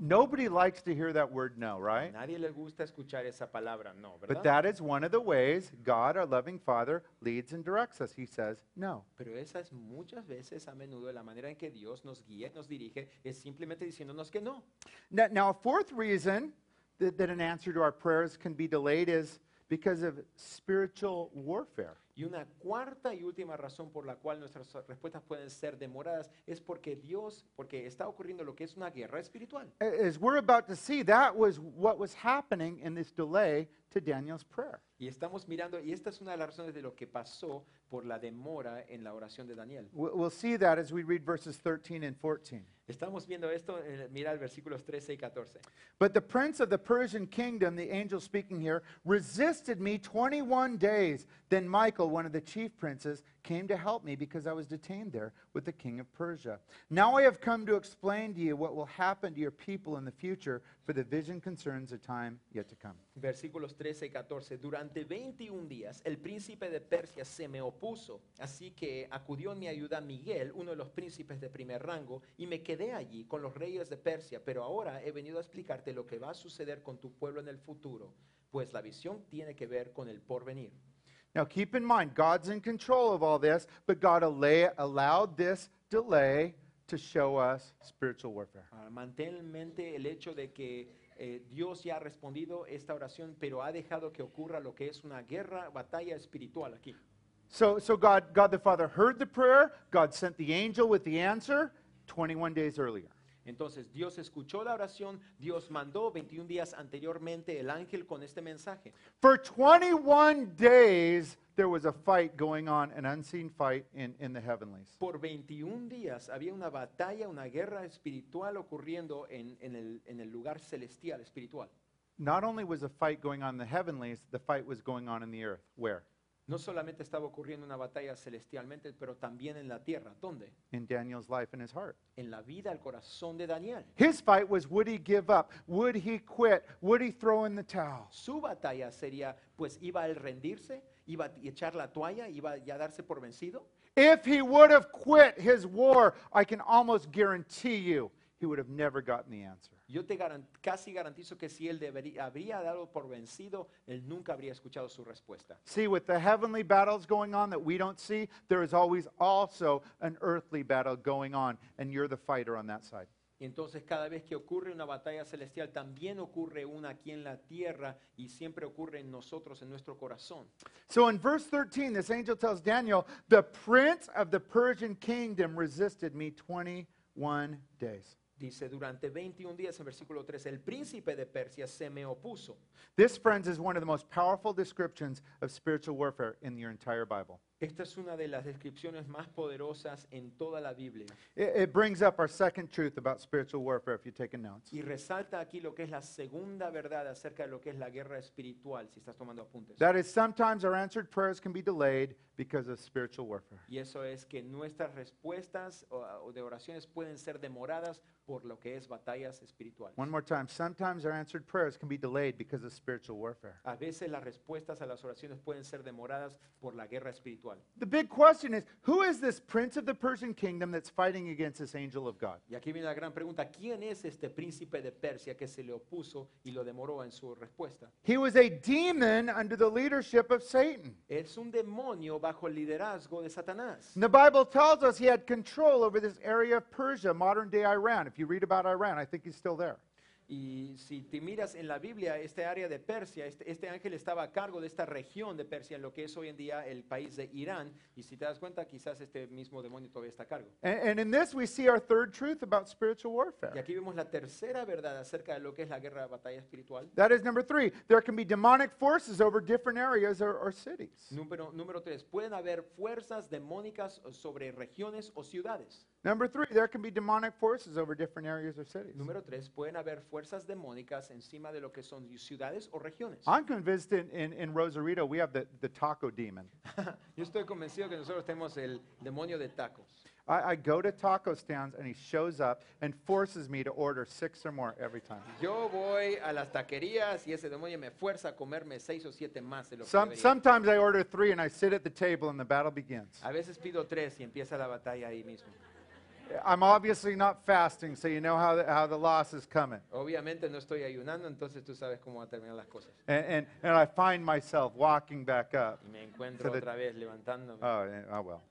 Nobody likes to hear that word no, right? nadie le gusta escuchar esa palabra no, But that is one of the ways God, our loving Father, leads and directs us. He says no. Pero esa es muchas veces a menudo la manera en que Dios nos guía, nos dirige, es simplemente diciéndonos que no. Now, now a fourth reason that, that an answer to our prayers can be delayed is because of spiritual warfare. Y una cuarta y última razón por la cual nuestras respuestas pueden ser demoradas es porque Dios, porque está ocurriendo lo que es una guerra espiritual. As we're about to see, that was what was happening in this delay to Daniel's prayer. Y estamos mirando, y esta es una de las razones de lo que pasó por la demora en la oración de Daniel. We- We'll see that as we read verses 13 and 14. Estamos viendo esto, eh, mira el versículos 13 y 14. But the prince of the Persian kingdom, the angel speaking here, resisted me 21 days. Then Michael, one of the chief princes, came to help me because I was detained there with the king of Persia. Now I have come to explain to you what will happen to your people in the future, for the vision concerns a time yet to come. Versículos 13 y 14. Durante 21 días el príncipe de Persia se me opuso, así que acudió en mi ayuda Miguel, uno de los príncipes de primer rango, y me quedé allí con los reyes de Persia, pero ahora he venido a explicarte lo que va a suceder con tu pueblo en el futuro, pues la visión tiene que ver con el porvenir. Now keep in mind, God's in control of all this, but God allowed this delay to show us spiritual warfare. Ah, Mantén en mente el hecho de que eh, Dios ya ha respondido esta oración, pero ha dejado que ocurra lo que es una guerra, batalla espiritual aquí. So, so God, God the Father heard the prayer. God sent the angel with the answer 21 days earlier. Entonces Dios escuchó la oración, Dios mandó 21 días anteriormente el ángel con este mensaje. For 21 days, there was a fight going on, an unseen fight in, in the heavenlies. Por 21 días había una batalla, una guerra espiritual ocurriendo en, en el, en el lugar celestial, espiritual. Not only was a fight going on in the heavenlies, the fight was going on in the earth. Where? No solamente estaba ocurriendo una batalla celestialmente, pero también en la tierra. ¿Dónde? In Daniel's life and his heart. En la vida, el corazón de Daniel. His fight was would he give up? Would he quit? Would he throw in the towel? Su batalla sería, pues iba a él rendirse, iba a echar la toalla, iba ya a darse por vencido. If he would have quit his war, I can almost guarantee you he would have never gotten the answer. Yo te garan- casi garantizo que si él debería, habría dado por vencido, él nunca habría escuchado su respuesta. See, with the heavenly battles going on that we don't see, there is always also an earthly battle going on, and you're the fighter on that side. Y entonces cada vez que ocurre una batalla celestial, también ocurre una aquí en la tierra y siempre ocurre en nosotros, en nuestro corazón. So in verse 13, this angel tells Daniel, The prince of the Persian kingdom resisted me 21 days. Dice, durante 21 días en versículo 3, el príncipe de Persia se me opuso. This, friends, is one of the most powerful descriptions of spiritual warfare in your entire Bible. Esta es una de las descripciones más poderosas en toda la Biblia. It, it brings up our second truth about spiritual warfare if you're taking notes. Y resalta aquí lo que es la segunda verdad acerca de lo que es la guerra espiritual, si estás tomando apuntes. That is, sometimes our answered prayers can be delayed because of spiritual warfare. Y eso es que nuestras respuestas o, o de oraciones pueden ser demoradas por lo que es batallas espirituales. One more time. Sometimes our answered prayers can be delayed because of spiritual warfare. A veces las respuestas a las oraciones pueden ser demoradas por la guerra espiritual. The big question is who is this prince of the Persian kingdom that's fighting against this angel of God? Y aquí viene la gran pregunta, ¿quién es este príncipe de Persia que se le opuso y lo demoró en su respuesta? He was a demon under the leadership of Satan. Es un demonio bajo el liderazgo de Satanás. And the Bible tells us he had control over this area of Persia, modern day Iran. If you read about Iran, I think he's still there. Y si te miras en la Biblia, este área de Persia, este, este ángel estaba a cargo de esta región de Persia, en lo que es hoy en día el país de Irán. Y si te das cuenta, quizás este mismo demonio todavía está a cargo. And, and in this, we see our third truth about spiritual Y warfare. aquí vemos la tercera verdad acerca de lo que es la guerra de batalla espiritual. That is number three. There can be demonic forces over different areas or, or cities. Número, número tres, pueden haber fuerzas demónicas sobre regiones o ciudades. Number three, there can be demonic forces over different areas or cities. Número tres, pueden haber fuerzas demónicas encima de lo que son ciudades o regiones. I'm convinced in, in, in Rosarito we have the, the taco demon. Yo estoy convencido que nosotros tenemos el demonio de tacos. I, I go to taco stands and he shows up and forces me to order six or more every time. Yo voy a las taquerías y ese demonio me fuerza a comerme seis o siete más de lo que Some, debería. sometimes I order three and I sit at the table and the battle begins. A veces pido tres y empieza la batalla ahí mismo. I'm obviously not fasting, so you know how the, how the loss is coming. Obviamente no estoy ayunando, entonces tú sabes cómo van a terminar las cosas. And, and, and I find myself walking back up. Y me encuentro otra vez levantándome. Oh, yeah, oh well.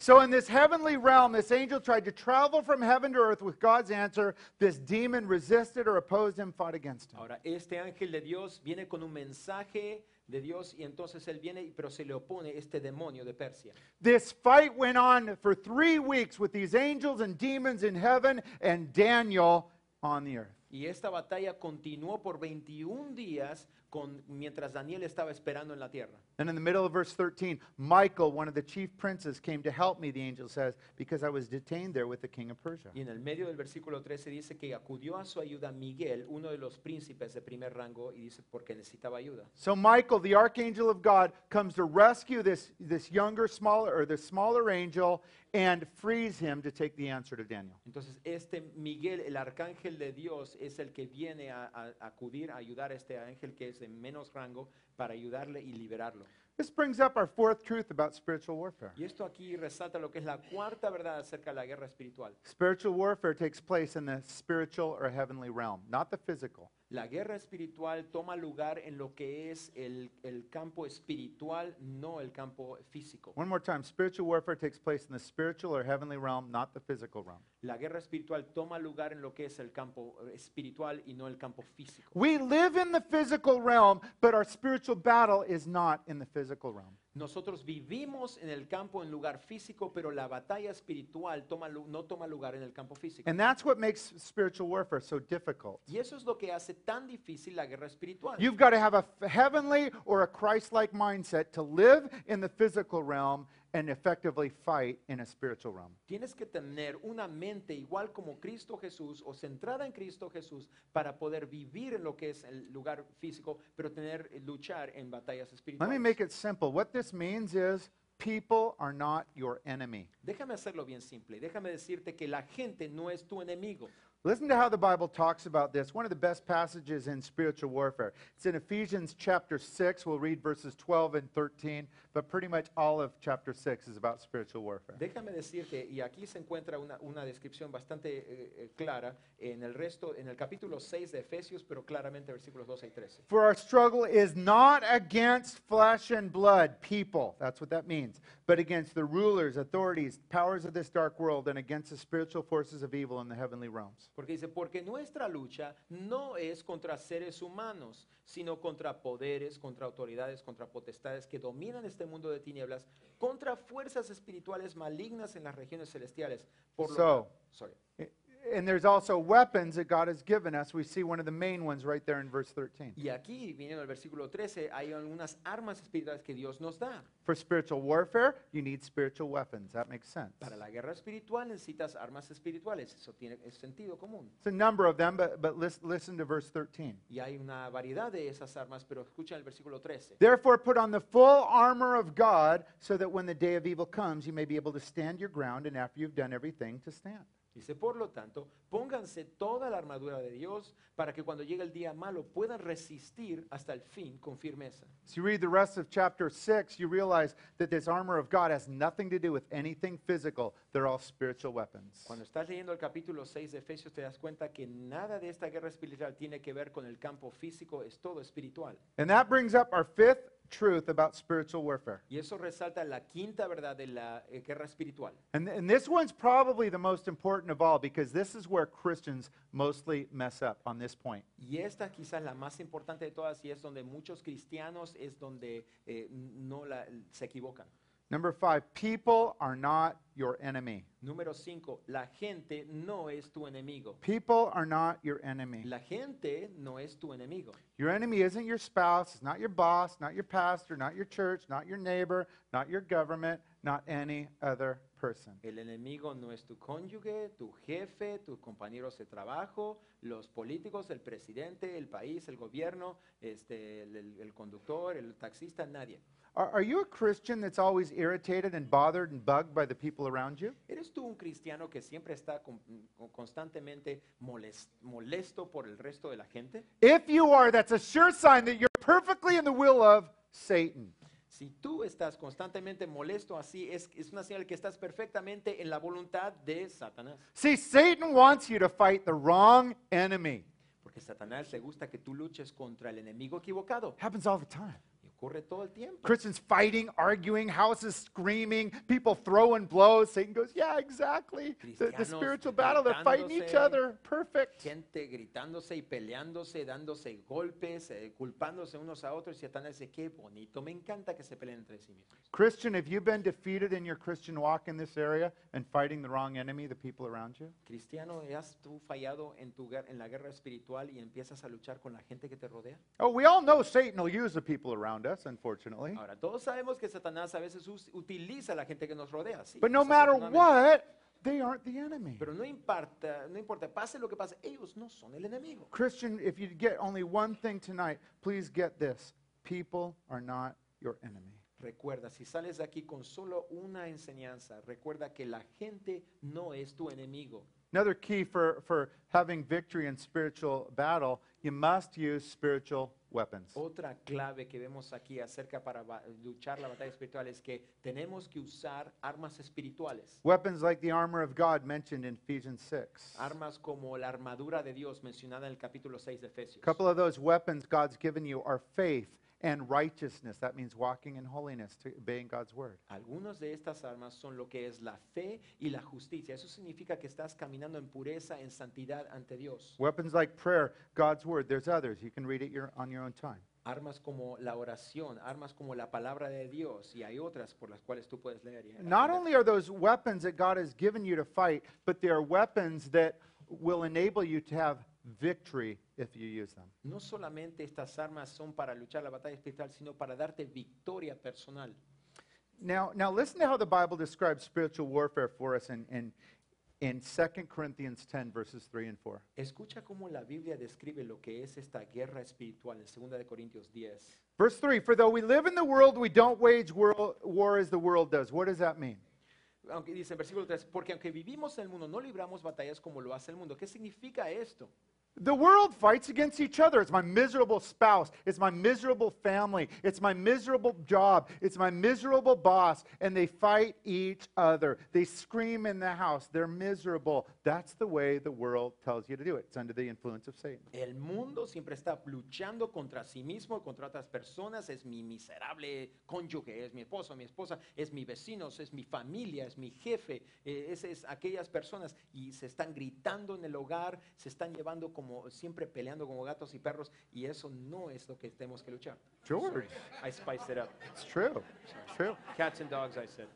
So, in this heavenly realm, this angel tried to travel from heaven to earth with God's answer. This demon resisted or opposed him, fought against him. Ahora, este ángel de Dios viene con un mensaje de Dios y entonces él viene, pero se le opone este demonio de Persia. This fight went on for three weeks with these angels and demons in heaven and Daniel on the earth. Y esta batalla continuó por 21 días con, mientras Daniel estaba esperando en la tierra. And in the middle of verse 13, Michael, one of the chief princes, came to help me, the angel says, because I was detained there with the king of Persia. Y en el medio del versículo 13 dice que acudió a su ayuda Miguel, uno de los príncipes de primer rango, y dice porque necesitaba ayuda. So Michael, the archangel of God, comes to rescue this, this younger, smaller, or this smaller angel and frees him to take the answer to Daniel. Entonces este Miguel, el arcángel de Dios, es el que viene a, a- acudir a ayudar a este ángel que es de menos rango para ayudarle y liberarlo. This brings up our fourth truth about spiritual warfare. Y esto aquí resalta lo que es la cuarta verdad acerca de la guerra espiritual. Spiritual warfare takes place in the spiritual or heavenly realm, not the physical. La guerra espiritual toma lugar en lo que es el, el campo espiritual, no el campo físico. One more time spiritual warfare takes place in the spiritual or heavenly realm, not the physical realm. La guerra espiritual toma lugar en lo que es el campo eh, espiritual y no el campo físico. We live in the physical realm, but our spiritual battle is not in the physical realm. Nosotros vivimos en el campo en lugar físico, pero la batalla espiritual toma no toma lugar en el campo físico. And that's what makes spiritual warfare so difficult. Y eso es lo que hace tan difícil la guerra espiritual. You've got to have a heavenly or a Christ like mindset to live in the physical realm and effectively fight in a spiritual realm. Tienes que tener una mente igual como Cristo Jesús o centrada en Cristo Jesús para poder vivir en lo que es el lugar físico, pero tener luchar en batallas Let me espirituales. make it simple. What this means is people are not your enemy. Déjame hacerlo bien simple. Déjame decirte que la gente no es tu enemigo. Listen to how the Bible talks about this. One of the best passages in spiritual warfare. It's in Ephesians chapter 6. We'll read verses 12 and 13, but pretty much all of chapter 6 is about spiritual warfare. Déjame decirte, y aquí se encuentra una, una descripción bastante eh, eh, clara en el resto, en el capítulo 6 de Efesios, pero claramente versículos 12 y 13. For our struggle is not against flesh and blood, people. That's what that means. But against the rulers, authorities, powers of this dark world, and against the spiritual forces of evil in the heavenly realms. Porque dice, porque nuestra lucha no es contra seres humanos, sino contra poderes, contra autoridades, contra potestades que dominan este mundo de tinieblas, contra fuerzas espirituales malignas en las regiones celestiales. Por lo So- sorry. And there's also weapons that God has given us. We see one of the main ones right there in verse 13. Y aquí, viniendo al versículo 13, hay algunas armas espirituales que Dios nos da. For spiritual warfare, you need spiritual weapons. That makes sense. Para la guerra espiritual necesitas armas espirituales, eso tiene es sentido común. It's a number of them, but, but lis- listen to verse 13. Y hay una variedad de esas armas, pero escucha el versículo 13. Therefore, put on the full armor of God, so that when the day of evil comes, you may be able to stand your ground, and after you've done everything, to stand. Dice, por lo tanto, pónganse toda la armadura de Dios para que cuando llegue el día malo puedan resistir hasta el fin con firmeza. So you read the rest of chapter 6, you realize that this armor of God has nothing to do with anything physical. They're all spiritual weapons. Cuando estás leyendo el capítulo 6 de Efesios te das cuenta que nada de esta guerra espiritual tiene que ver con el campo físico, es todo espiritual. And that brings up our fifth truth about spiritual warfare. Y eso resalta la quinta verdad de la eh, guerra espiritual. And, and this one's probably the most important of all because this is where Christians mostly mess up on this point. Y esta quizás la más importante de todas y es donde muchos cristianos es donde eh, no la, se equivocan. Number five, people are not your enemy. Número cinco, la gente no es tu enemigo. People are not your enemy. La gente no es tu enemigo. Your enemy isn't your spouse, it's not your boss, not your pastor, not your church, not your neighbor, not your government, not any other person. El enemigo no es tu cónyuge, tu jefe, tus compañeros de trabajo, los políticos, el presidente, el país, el gobierno, este, el- el conductor, el taxista, nadie. Are, are you a Christian that's always irritated and bothered and bugged by the people around you? ¿Eres tú un cristiano que siempre está con- con- constantemente moles- molesto por el resto de la gente? If you are, that's a sure sign that you're perfectly in the will of Satan. Si tú estás constantemente molesto así, es, es una señal que estás perfectamente en la voluntad de Satanás. See, Satan wants you to fight the wrong enemy. Porque Satanás le gusta que tú luches contra el enemigo equivocado. happens all the time. Y ocurre todo el tiempo. Christians fighting, arguing, houses screaming, people throwing blows. Satan goes, Yeah, exactly. The, the spiritual battle, they're fighting each other. Perfect. Gente gritándose y peleándose, dándose golpes, eh, culpándose unos a otros. Y Satanás dice, qué bonito, me encanta que se peleen entre sí mismos. Christian, have you been defeated in your Christian walk in this area and fighting the wrong enemy, the people around you? Cristiano, ¿has tú fallado en, tu, en la guerra espiritual y empiezas a luchar con la gente que te rodea? Oh, we all know Satan will use the people around us, unfortunately. Ahora, todos sabemos que Satanás a veces us- utiliza a la gente que nos rodea. sí, But no matter what, they aren't the enemy. Pero no importa, no importa, pase lo que pase, ellos no son el enemigo. Christian, if you get only one thing tonight, please get this people are not your enemy. Recuerda, si sales de aquí con solo una enseñanza, recuerda que la gente no es tu enemigo. Another key for, for having victory in spiritual battle, you must use spiritual weapons. Otra clave que vemos aquí acerca para luchar la batalla espiritual es que tenemos que usar armas espirituales. Weapons like the armor of God mentioned in Ephesians 6. A Armas como la armadura de Dios mencionada en el capítulo 6 de Efesios. couple of those weapons God's given you are faith and righteousness. That means walking in holiness, to obeying God's word. Algunas de estas armas son lo que es la fe y la justicia. Eso significa que estás caminando en pureza, en santidad ante Dios. Weapons like prayer, God's word. There's others. You can read it your, on your own time. Armas como la oración, armas como la palabra de Dios y hay otras por las cuales tú puedes leer. y Not only are those weapons that God has given you to fight, but they are weapons that will enable you to have victory if you use them. No solamente estas armas son para luchar la batalla espiritual, sino para darte victoria personal. Now, now listen to how the Bible describes spiritual warfare for us in, in, in 2 Corinthians 10, verses 3 and 4. Escucha cómo la Biblia describe lo que es esta guerra espiritual en 2 de Corintios 10. Verse 3 For though we live in the world, we don't wage world, war as the world does. What does that mean? Aunque dice en versículo 3, porque aunque vivimos en el mundo, no libramos batallas como lo hace el mundo. ¿Qué significa esto? The world fights against each other. It's my miserable spouse. It's my miserable family. It's my miserable job. It's my miserable boss. And they fight each other. They scream in the house. They're miserable. That's the way the world tells you to do it. It's under the influence of Satan. El mundo siempre está luchando contra sí mismo, contra otras personas. Es mi miserable cónyuge, es mi esposo, mi esposa, es mi vecino, es mi familia, es mi jefe. eh, es, es aquellas personas y se están gritando en el hogar, se están llevando como siempre peleando como gatos y perros y eso no es lo que tenemos que luchar. George. I spiced it up. It's true. It's true. Cats and dogs, I said.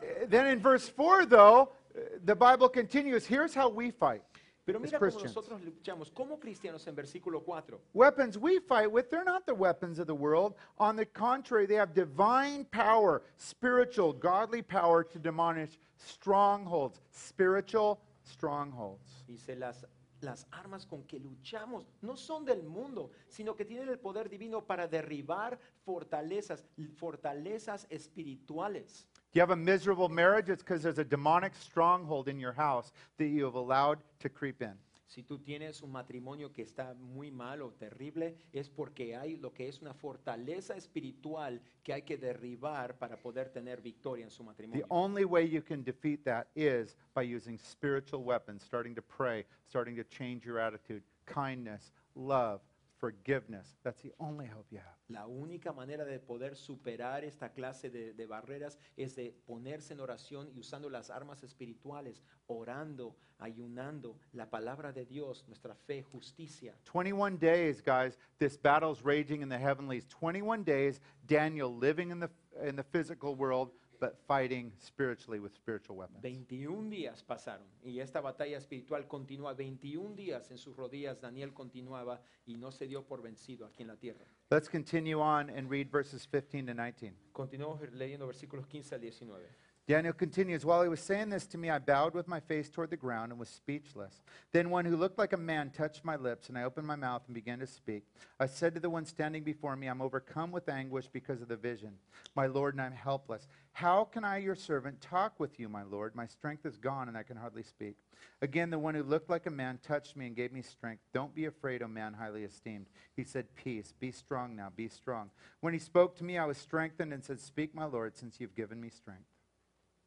Uh, Then in verse 4, though, uh, the Bible continues here's how we fight. Pero as mira cómo Christians. nosotros luchamos como cristianos en versículo 4. Weapons we fight with, they're not the weapons of the world. On the contrary, they have divine power, spiritual, godly power to demolish strongholds, spiritual strongholds. Dice, las, las armas con que luchamos no son del mundo, sino que tienen el poder divino para derribar fortalezas, fortalezas espirituales. You have a miserable marriage? It's because there's a demonic stronghold in your house that you have allowed to creep in. Si tú tienes un matrimonio que está muy mal o terrible, es porque hay lo que es una fortaleza espiritual que hay que derribar para poder tener victoria en su The matrimonio. only way you can defeat that is by using spiritual weapons, starting to pray, starting to change your attitude, kindness, love, forgiveness. That's the only hope you have. La única manera de poder superar esta clase de, de barreras es de ponerse en oración y usando las armas espirituales, orando, ayunando, la palabra de Dios, nuestra fe, justicia. 21 days, guys, this battle's raging in the heavenlies. 21 days, Daniel living in the, in the physical world, but fighting spiritually with spiritual weapons. 21 días pasaron y esta batalla espiritual continúa. 21 días en sus rodillas Daniel continuaba y no se dio por vencido aquí en la tierra. Let's continue on and read verses 15 to 19. Continuamos leyendo versículos 15 al 19. Daniel continues, While he was saying this to me, I bowed with my face toward the ground and was speechless. Then one who looked like a man touched my lips, and I opened my mouth and began to speak. I said to the one standing before me, I'm overcome with anguish because of the vision. My Lord, and I'm helpless. How can I, your servant, talk with you, my Lord? My strength is gone, and I can hardly speak. Again, the one who looked like a man touched me and gave me strength. Don't be afraid, O man highly esteemed. He said, Peace. Be strong now. Be strong. When he spoke to me, I was strengthened and said, Speak, my Lord, since you've given me strength.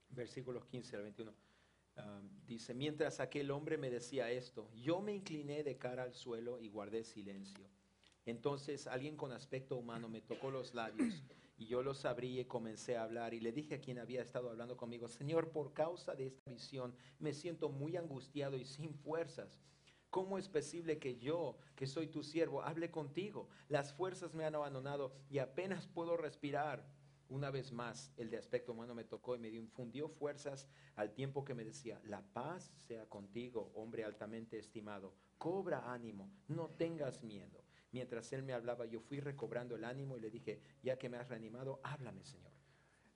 Versículos 15 al 21. Um, dice, mientras aquel hombre me decía esto, yo me incliné de cara al suelo y guardé silencio. Entonces alguien con aspecto humano me tocó los labios y yo los abrí y comencé a hablar y le dije a quien había estado hablando conmigo, Señor, por causa de esta visión me siento muy angustiado y sin fuerzas. ¿Cómo es posible que yo, que soy tu siervo, hable contigo? Las fuerzas me han abandonado y apenas puedo respirar. Una vez más, el de aspecto humano me tocó y me infundió fuerzas al tiempo que me decía, la paz sea contigo, hombre altamente estimado, cobra ánimo, no tengas miedo. Mientras él me hablaba, yo fui recobrando el ánimo y le dije, ya que me has reanimado, háblame, Señor.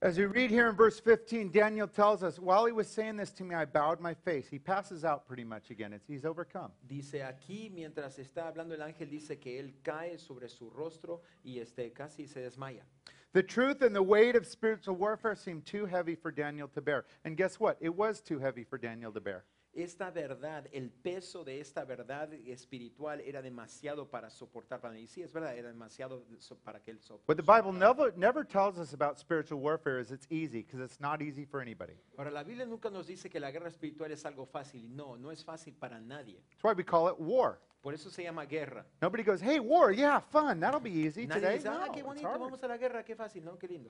As we read here in verse 15, Daniel tells us, while he was saying this to me, I bowed my face. He passes out pretty much again. It's, he's overcome. Dice aquí, mientras está hablando el ángel, dice que él cae sobre su rostro y este, casi se desmaya. The truth and the weight of spiritual warfare seemed too heavy for Daniel to bear. And guess what? It was too heavy for Daniel to bear. Esta verdad, el peso de esta verdad espiritual era demasiado para soportar para. Y sí, es verdad, era demasiado para que él What the Bible never, never tells us about spiritual warfare is it's easy, because it's not easy for anybody. Ahora, la Biblia nunca nos dice que la guerra espiritual es algo fácil. No, no es fácil para nadie. That's why we call it war. Por eso se llama guerra. Nobody goes, hey, war, yeah, fun, that'll be easy Nadie today. dice, ah, No, qué bonito, vamos a la guerra, qué fácil, no, qué lindo.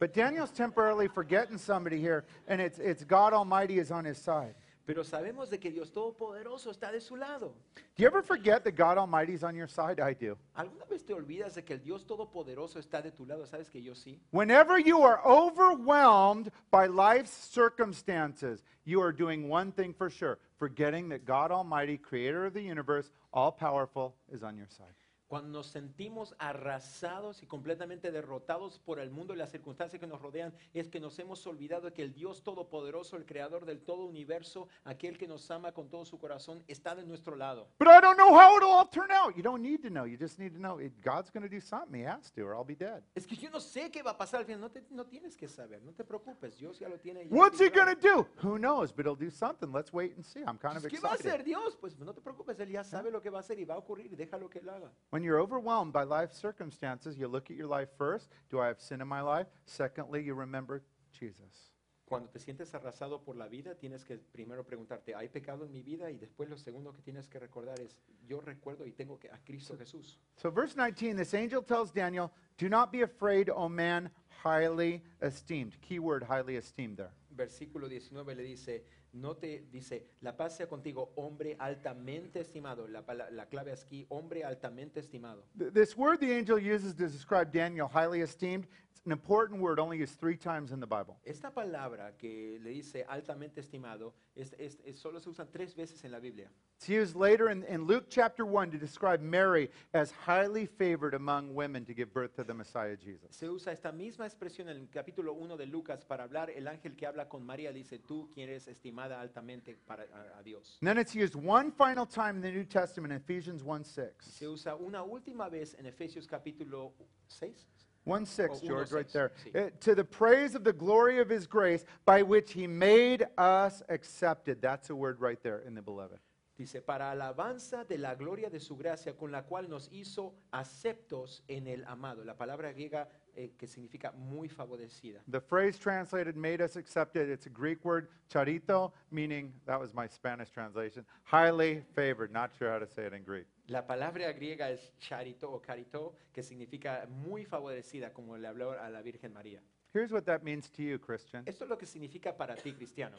But Daniel's temporarily forgetting somebody here, and it's, it's God Almighty is on his side. Pero sabemos de que Dios Todopoderoso está de su lado. Do you ever forget that God Almighty is on your side? I do. ¿Alguna vez te olvidas de que el Dios Todopoderoso está de tu lado? ¿Sabes que yo sí? Whenever you are overwhelmed by life's circumstances, you are doing one thing for sure forgetting that God Almighty, creator of the universe, all powerful, is on your side. Cuando nos sentimos arrasados y completamente derrotados por el mundo y las circunstancias que nos rodean, es que nos hemos olvidado de que el Dios Todopoderoso, el Creador del todo universo, aquel que nos ama con todo su corazón, está de nuestro lado. But I don't know how it'll all turn out. You don't need to know. You just need to know it, God's going to do something. He has to, or I'll be dead. Es que yo no sé qué va a pasar al final. No, te- no tienes que saber, no te preocupes. Dios ya lo tiene. ya What's he going to do? Who knows? But he'll do something. Let's wait and see. I'm kind of Pues, ¿Qué va a hacer excited. Dios? Pues no te preocupes, Él ya sabe lo que va a hacer y va a ocurrir. Déjalo que Él haga. When you're overwhelmed by life circumstances, you look at your life first. Do I have sin in my life? Secondly, you remember Jesus. Cuando te sientes arrasado por la vida, tienes que primero preguntarte, ¿hay pecado en mi vida? Y después lo segundo que tienes que recordar es, yo recuerdo y tengo que a Cristo Jesús. So, verse 19, this angel tells Daniel, Do not be afraid, O man highly esteemed. Key word, highly esteemed there. Versículo 19 le dice, no te dice, la paz sea contigo, hombre altamente estimado. La, clave es aquí, hombre altamente estimado. Th- This word the angel uses to describe Daniel, highly esteemed, it's an important word, only used three times in the Bible. Esta palabra que le dice altamente estimado, es, es- es- solo se usa tres veces en la Biblia. It's used later in, in Luke chapter 1 to describe Mary as highly favored among women to give birth to the Messiah Jesus. Se usa esta misma expresión en el capítulo 1 de Lucas para hablar, el ángel que habla con María dice, tú quien eres estimada altamente para, a, a Dios. And then it's used one final time in the New Testament, Ephesians 1 6. Se usa una última vez en Efesios capítulo 6. 1 6, Oh, uno, George, right seis, there. sí. Uh, to the praise of the glory of his grace, by which he made us accepted. That's a word right there in the beloved. Dice, para alabanza de la gloria de su gracia con la cual nos hizo aceptos en el amado. La palabra griega eh, que significa muy favorecida. The phrase translated made us accepted, it's a Greek word, charito, meaning, that was my Spanish translation, highly favored. Not sure how to say it in Greek. La palabra griega es charito o carito, que significa muy favorecida, como le habló a la Virgen María. Here's what that means to you, Christian. Esto es lo que significa para ti, cristiano.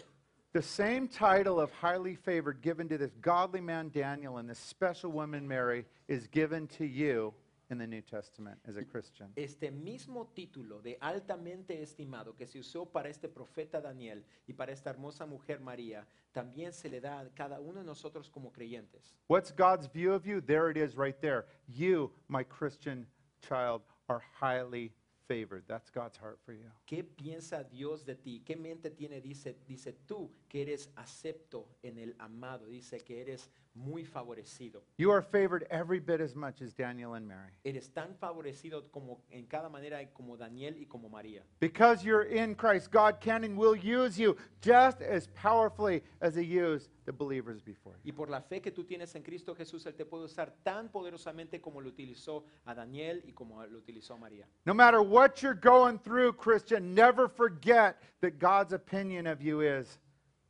The same title of highly favored given to this godly man Daniel and this special woman Mary is given to you in the New Testament as a Christian. Este mismo título de altamente estimado que se usó para este profeta Daniel y para esta hermosa mujer María, también se le da a cada uno de nosotros como creyentes. What's God's view of you? There it is right there. You, my Christian child, are highly favored. That's God's heart for you. ¿Qué piensa Dios de ti? ¿Qué mente tiene? Dice, dice tú que eres acepto en el amado. Dice que eres muy favorecido. You are favored every bit as much as Daniel and Mary. Eres tan favorecido como en cada manera como Daniel y como María. Because you're in Christ, God can and will use you just as powerfully as He used the believers before you. Y por la fe que tú tienes en Cristo Jesús, Él te puede usar tan poderosamente como lo utilizó a Daniel y como lo utilizó a María. No matter what you're going through, Christian, never forget that God's opinion of you is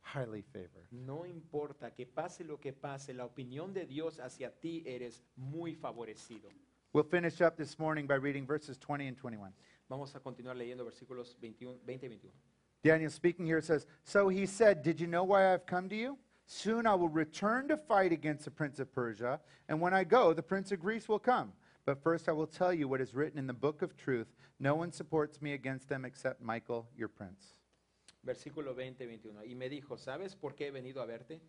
highly favored. No importa que pase lo que pase, la opinión de Dios hacia ti eres muy favorecido. We'll finish up this morning by reading verses 20 and 21. Vamos a continuar leyendo versículos 21, 20 y 21. Daniel speaking here says, So he said, Did you know why I've come to you? Soon I will return to fight against the prince of Persia, and when I go, the prince of Greece will come. But first I will tell you what is written in the book of truth. No one supports me against them except Michael, your prince. Versículo 20 y 21. Y me dijo, ¿sabes por qué he venido a verte?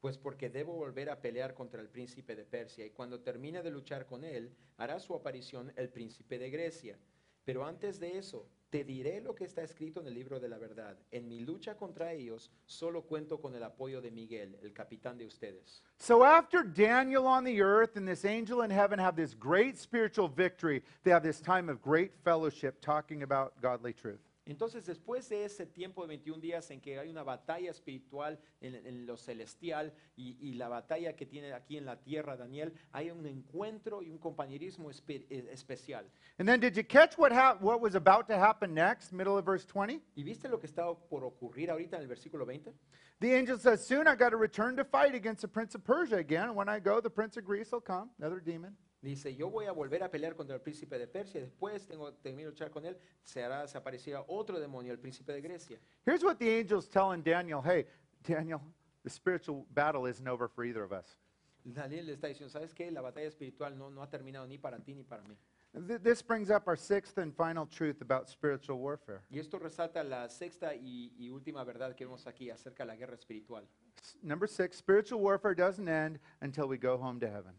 Pues porque debo volver a pelear contra el príncipe de Persia, y cuando termine de luchar con él, hará su aparición el príncipe de Grecia. Pero antes de eso, te diré lo que está escrito en el libro de la verdad. En mi lucha contra ellos, solo cuento con el apoyo de Miguel, el capitán de ustedes. So after Daniel on the earth and this angel in heaven have this great spiritual victory, they have this time of great fellowship talking about godly truth. Entonces, después de ese tiempo de 21 días en que hay una batalla espiritual en, en lo celestial y, y la batalla que tiene aquí en la tierra Daniel, hay un encuentro y un compañerismo espe- eh, especial. And then did you catch what, was about to happen next, middle of verse 20? ¿Y viste lo que estaba por ocurrir ahorita en el versículo 20? The angel says, Soon I got to return to fight against the prince of Persia again. And when I go, the prince of Greece will come, another demon. Dice, yo voy a volver a pelear contra el príncipe de Persia, después tengo termino de luchar con él, se hará, se aparecerá otro demonio, el príncipe de Grecia. Here's what the angel's telling Daniel Hey, Daniel, the spiritual battle isn't over for either of us. Daniel le está diciendo, ¿sabes qué? La batalla espiritual no, no ha terminado ni para ti ni para mí. Th- This brings up our sixth and final truth about spiritual warfare. Y esto resalta la sexta y, y última verdad que vemos aquí acerca de la guerra espiritual. S- Number six, spiritual warfare doesn't end until we go home to heaven.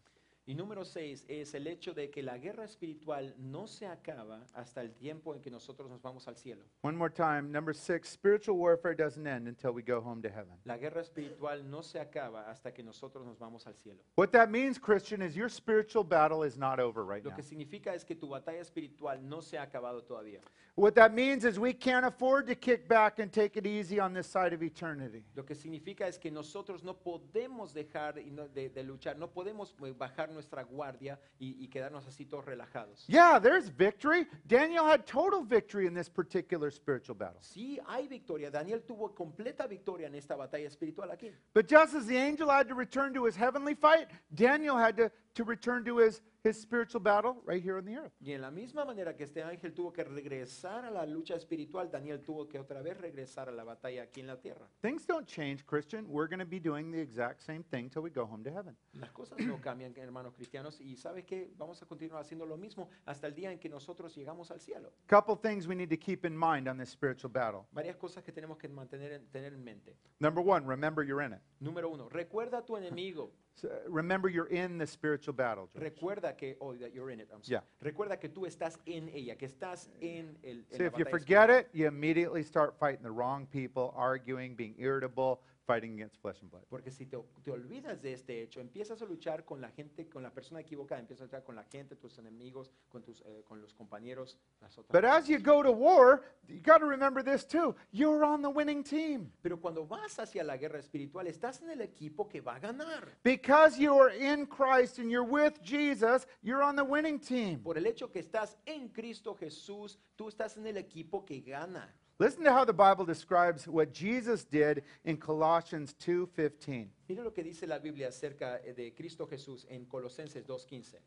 Y número seis es el hecho de que la guerra espiritual no se acaba hasta el tiempo en que nosotros nos vamos al cielo. One more time. Number six, spiritual warfare doesn't end until we go home to heaven. La guerra espiritual no se acaba hasta que nosotros nos vamos al cielo. What that means, Christian, is your spiritual battle is not over right Lo now. que significa es que tu batalla espiritual no se ha acabado todavía. What that means is we can't afford to kick back and take it easy on this side of eternity. Lo que significa es que nosotros no podemos dejar de, de luchar, no podemos eh, bajar nuestra guardia y, y quedarnos así todos relajados. Yeah, there's victory. Daniel had total victory in this particular spiritual battle. Sí, hay victoria. Daniel tuvo completa victoria en esta batalla espiritual aquí. But just as the angel had to return to his heavenly fight, Daniel had to, to return to his, his spiritual battle right here on the earth. Y en la misma manera que este ángel tuvo que regresar a la lucha espiritual, Daniel tuvo que otra vez regresar a la batalla aquí en la tierra. Things don't change, Christian. We're going to be doing the exact same thing till we go home to heaven. Las cosas no cambian, hermanos cristianos, y ¿sabe qué? Vamos a continuar haciendo lo mismo hasta el día en que nosotros llegamos al cielo. Couple things we need to keep in mind on this spiritual battle. Varias cosas que tenemos que mantener en, tener en mente. Number one, remember you're in it. Número uno, recuerda a tu enemigo. So, remember you're in the spiritual battle. George. Recuerda que, oh, that you're in it, I'm sorry. Yeah. Recuerda que tú estás en ella, que estás en el. en la if you batalla forget it, you immediately start fighting the wrong people, arguing, being irritable, fighting against flesh and blood. Porque si te, te olvidas de este hecho, empiezas a luchar con la gente, con la persona equivocada, empiezas a luchar con la gente, tus enemigos, con, tus, eh, con los compañeros, las otras But as you go to war, you got to remember this too. You're on the winning team. Pero cuando vas hacia la guerra espiritual, estás en el equipo que va a ganar. Because you are in Christ and you're with Jesus, you're on the winning team. Por el hecho que estás en Cristo Jesús, tú estás en el equipo que gana. Listen to how the Bible describes what Jesus did in Colossians 2:15. Mira lo que dice la Biblia acerca eh, de Cristo Jesús en Colosenses 2.15.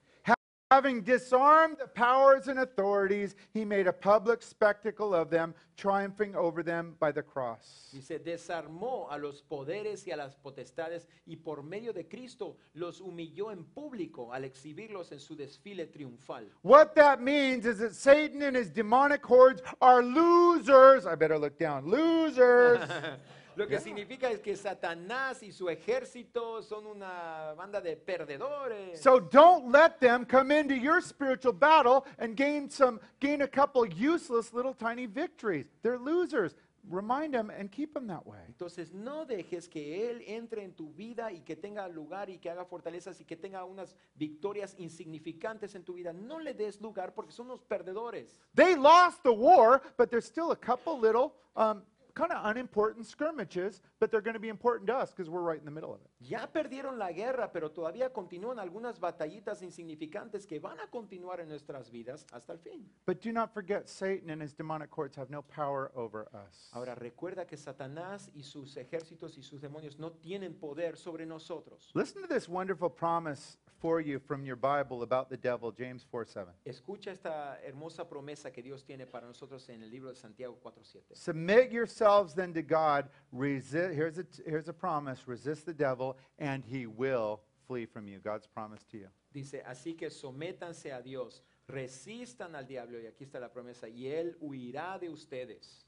Having disarmed the powers and authorities, he made a public spectacle of them, triumphing over them by the cross. Dice, desarmó a los poderes y a las potestades y por medio de Cristo los humilló en público al exhibirlos en su desfile triunfal. What that means is that Satan and his demonic hordes are losers. I better look down. Losers. Lo que significa es que Satanás y su ejército son una banda de perdedores. So don't let them come into your spiritual battle and gain some gain a couple useless little tiny victories. They're losers. Remind them and keep them that way. Entonces no dejes que Él entre en tu vida y que tenga lugar y que haga fortalezas y que tenga unas victorias insignificantes en tu vida. No le des lugar porque son unos perdedores. They lost the war, but there's still a couple little um, kind of unimportant skirmishes, but they're going to be important to us because we're right in the middle of it. Ya perdieron la guerra, pero todavía continúan algunas batallitas insignificantes que van a continuar en nuestras vidas hasta el fin. But do not forget, Satan and his demonic courts have no power over us. Ahora recuerda que Satanás y sus ejércitos y sus demonios no tienen poder sobre nosotros. Listen to this wonderful promise for you from your Bible about the devil, James 4 7. Escucha esta hermosa promesa que Dios tiene para nosotros en el libro de Santiago 4:7. Submit yourselves then to God. Resist, here's, a, here's a promise resist the devil, and he will flee from you. God's promise to you. Dice, así que sométanse a Dios, resistan al diablo, y aquí está la promesa, y él huirá de ustedes.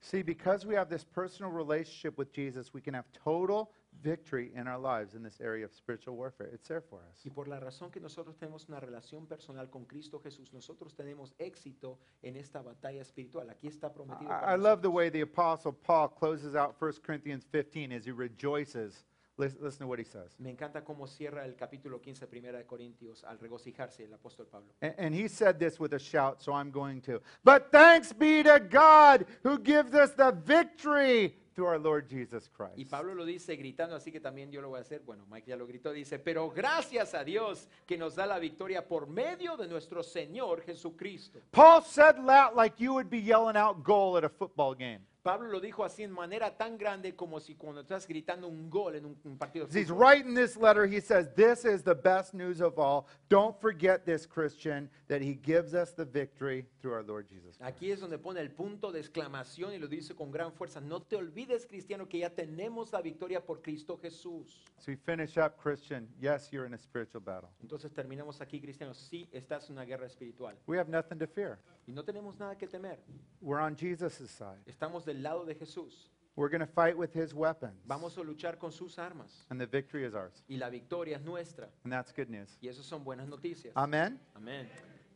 See, because we have this personal relationship with Jesus, we can have total victory in our lives in this area of spiritual warfare. It's there for us. Y por la razón que nosotros tenemos una relación personal con Cristo Jesús, nosotros tenemos éxito en esta batalla espiritual. Aquí está prometido. I, I love the way the Apostle Paul closes out 1 Corinthians 15 as he rejoices. Listen, listen to what he says. Me encanta cómo cierra el capítulo 15, primera de Corintios, al regocijarse el apóstol Pablo. And, and he said this with a shout, so I'm going to. But thanks be to God who gives us the victory through our Lord Jesus Christ. Y. Pablo lo dice gritando, así que también yo lo voy a hacer. Bueno, Mike ya lo gritó, dice, pero gracias a Dios que nos da la victoria por medio de nuestro Señor Jesucristo. Paul said that like you would be yelling out goal at a football game. Pablo lo dijo así en manera tan grande como si cuando estás gritando un gol en un, un partido he's writing this letter, he says, This is the best news of all. Don't forget this, Christian, that he gives us the victory through our Lord Jesus Christ. Aquí es donde pone el punto de exclamación y lo dice con gran fuerza. No te olvides, cristiano, que ya tenemos la victoria por Cristo Jesús. So we finish up, Christian. Yes, you're in a spiritual battle. Entonces terminamos aquí, cristianos. Sí, estás en una guerra espiritual. We have nothing to fear. Y no tenemos nada que temer. We're on Jesus' side. Estamos del lado de Jesús. We're going to fight with his weapons. Vamos a luchar con sus armas. And the victory is ours. Y la victoria es nuestra. And that's good news. Y eso son buenas noticias. Amen. Amén.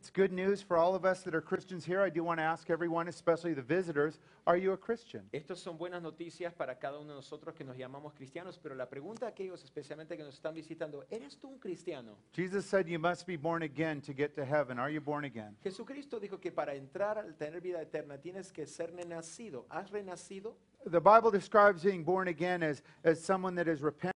It's good news for all of us that are Christians here. I do want to ask everyone, especially the visitors, are you a Christian? Estas son buenas noticias para cada uno de nosotros que nos llamamos cristianos, pero la pregunta a aquellos especialmente que nos están visitando, ¿eres tú un cristiano? Jesus said you must be born again to get to heaven. Are you born again? Jesucristo dijo que para entrar al tener vida eterna tienes que ser renacido. ¿Has renacido? The Bible describes being born again as, as someone that has repented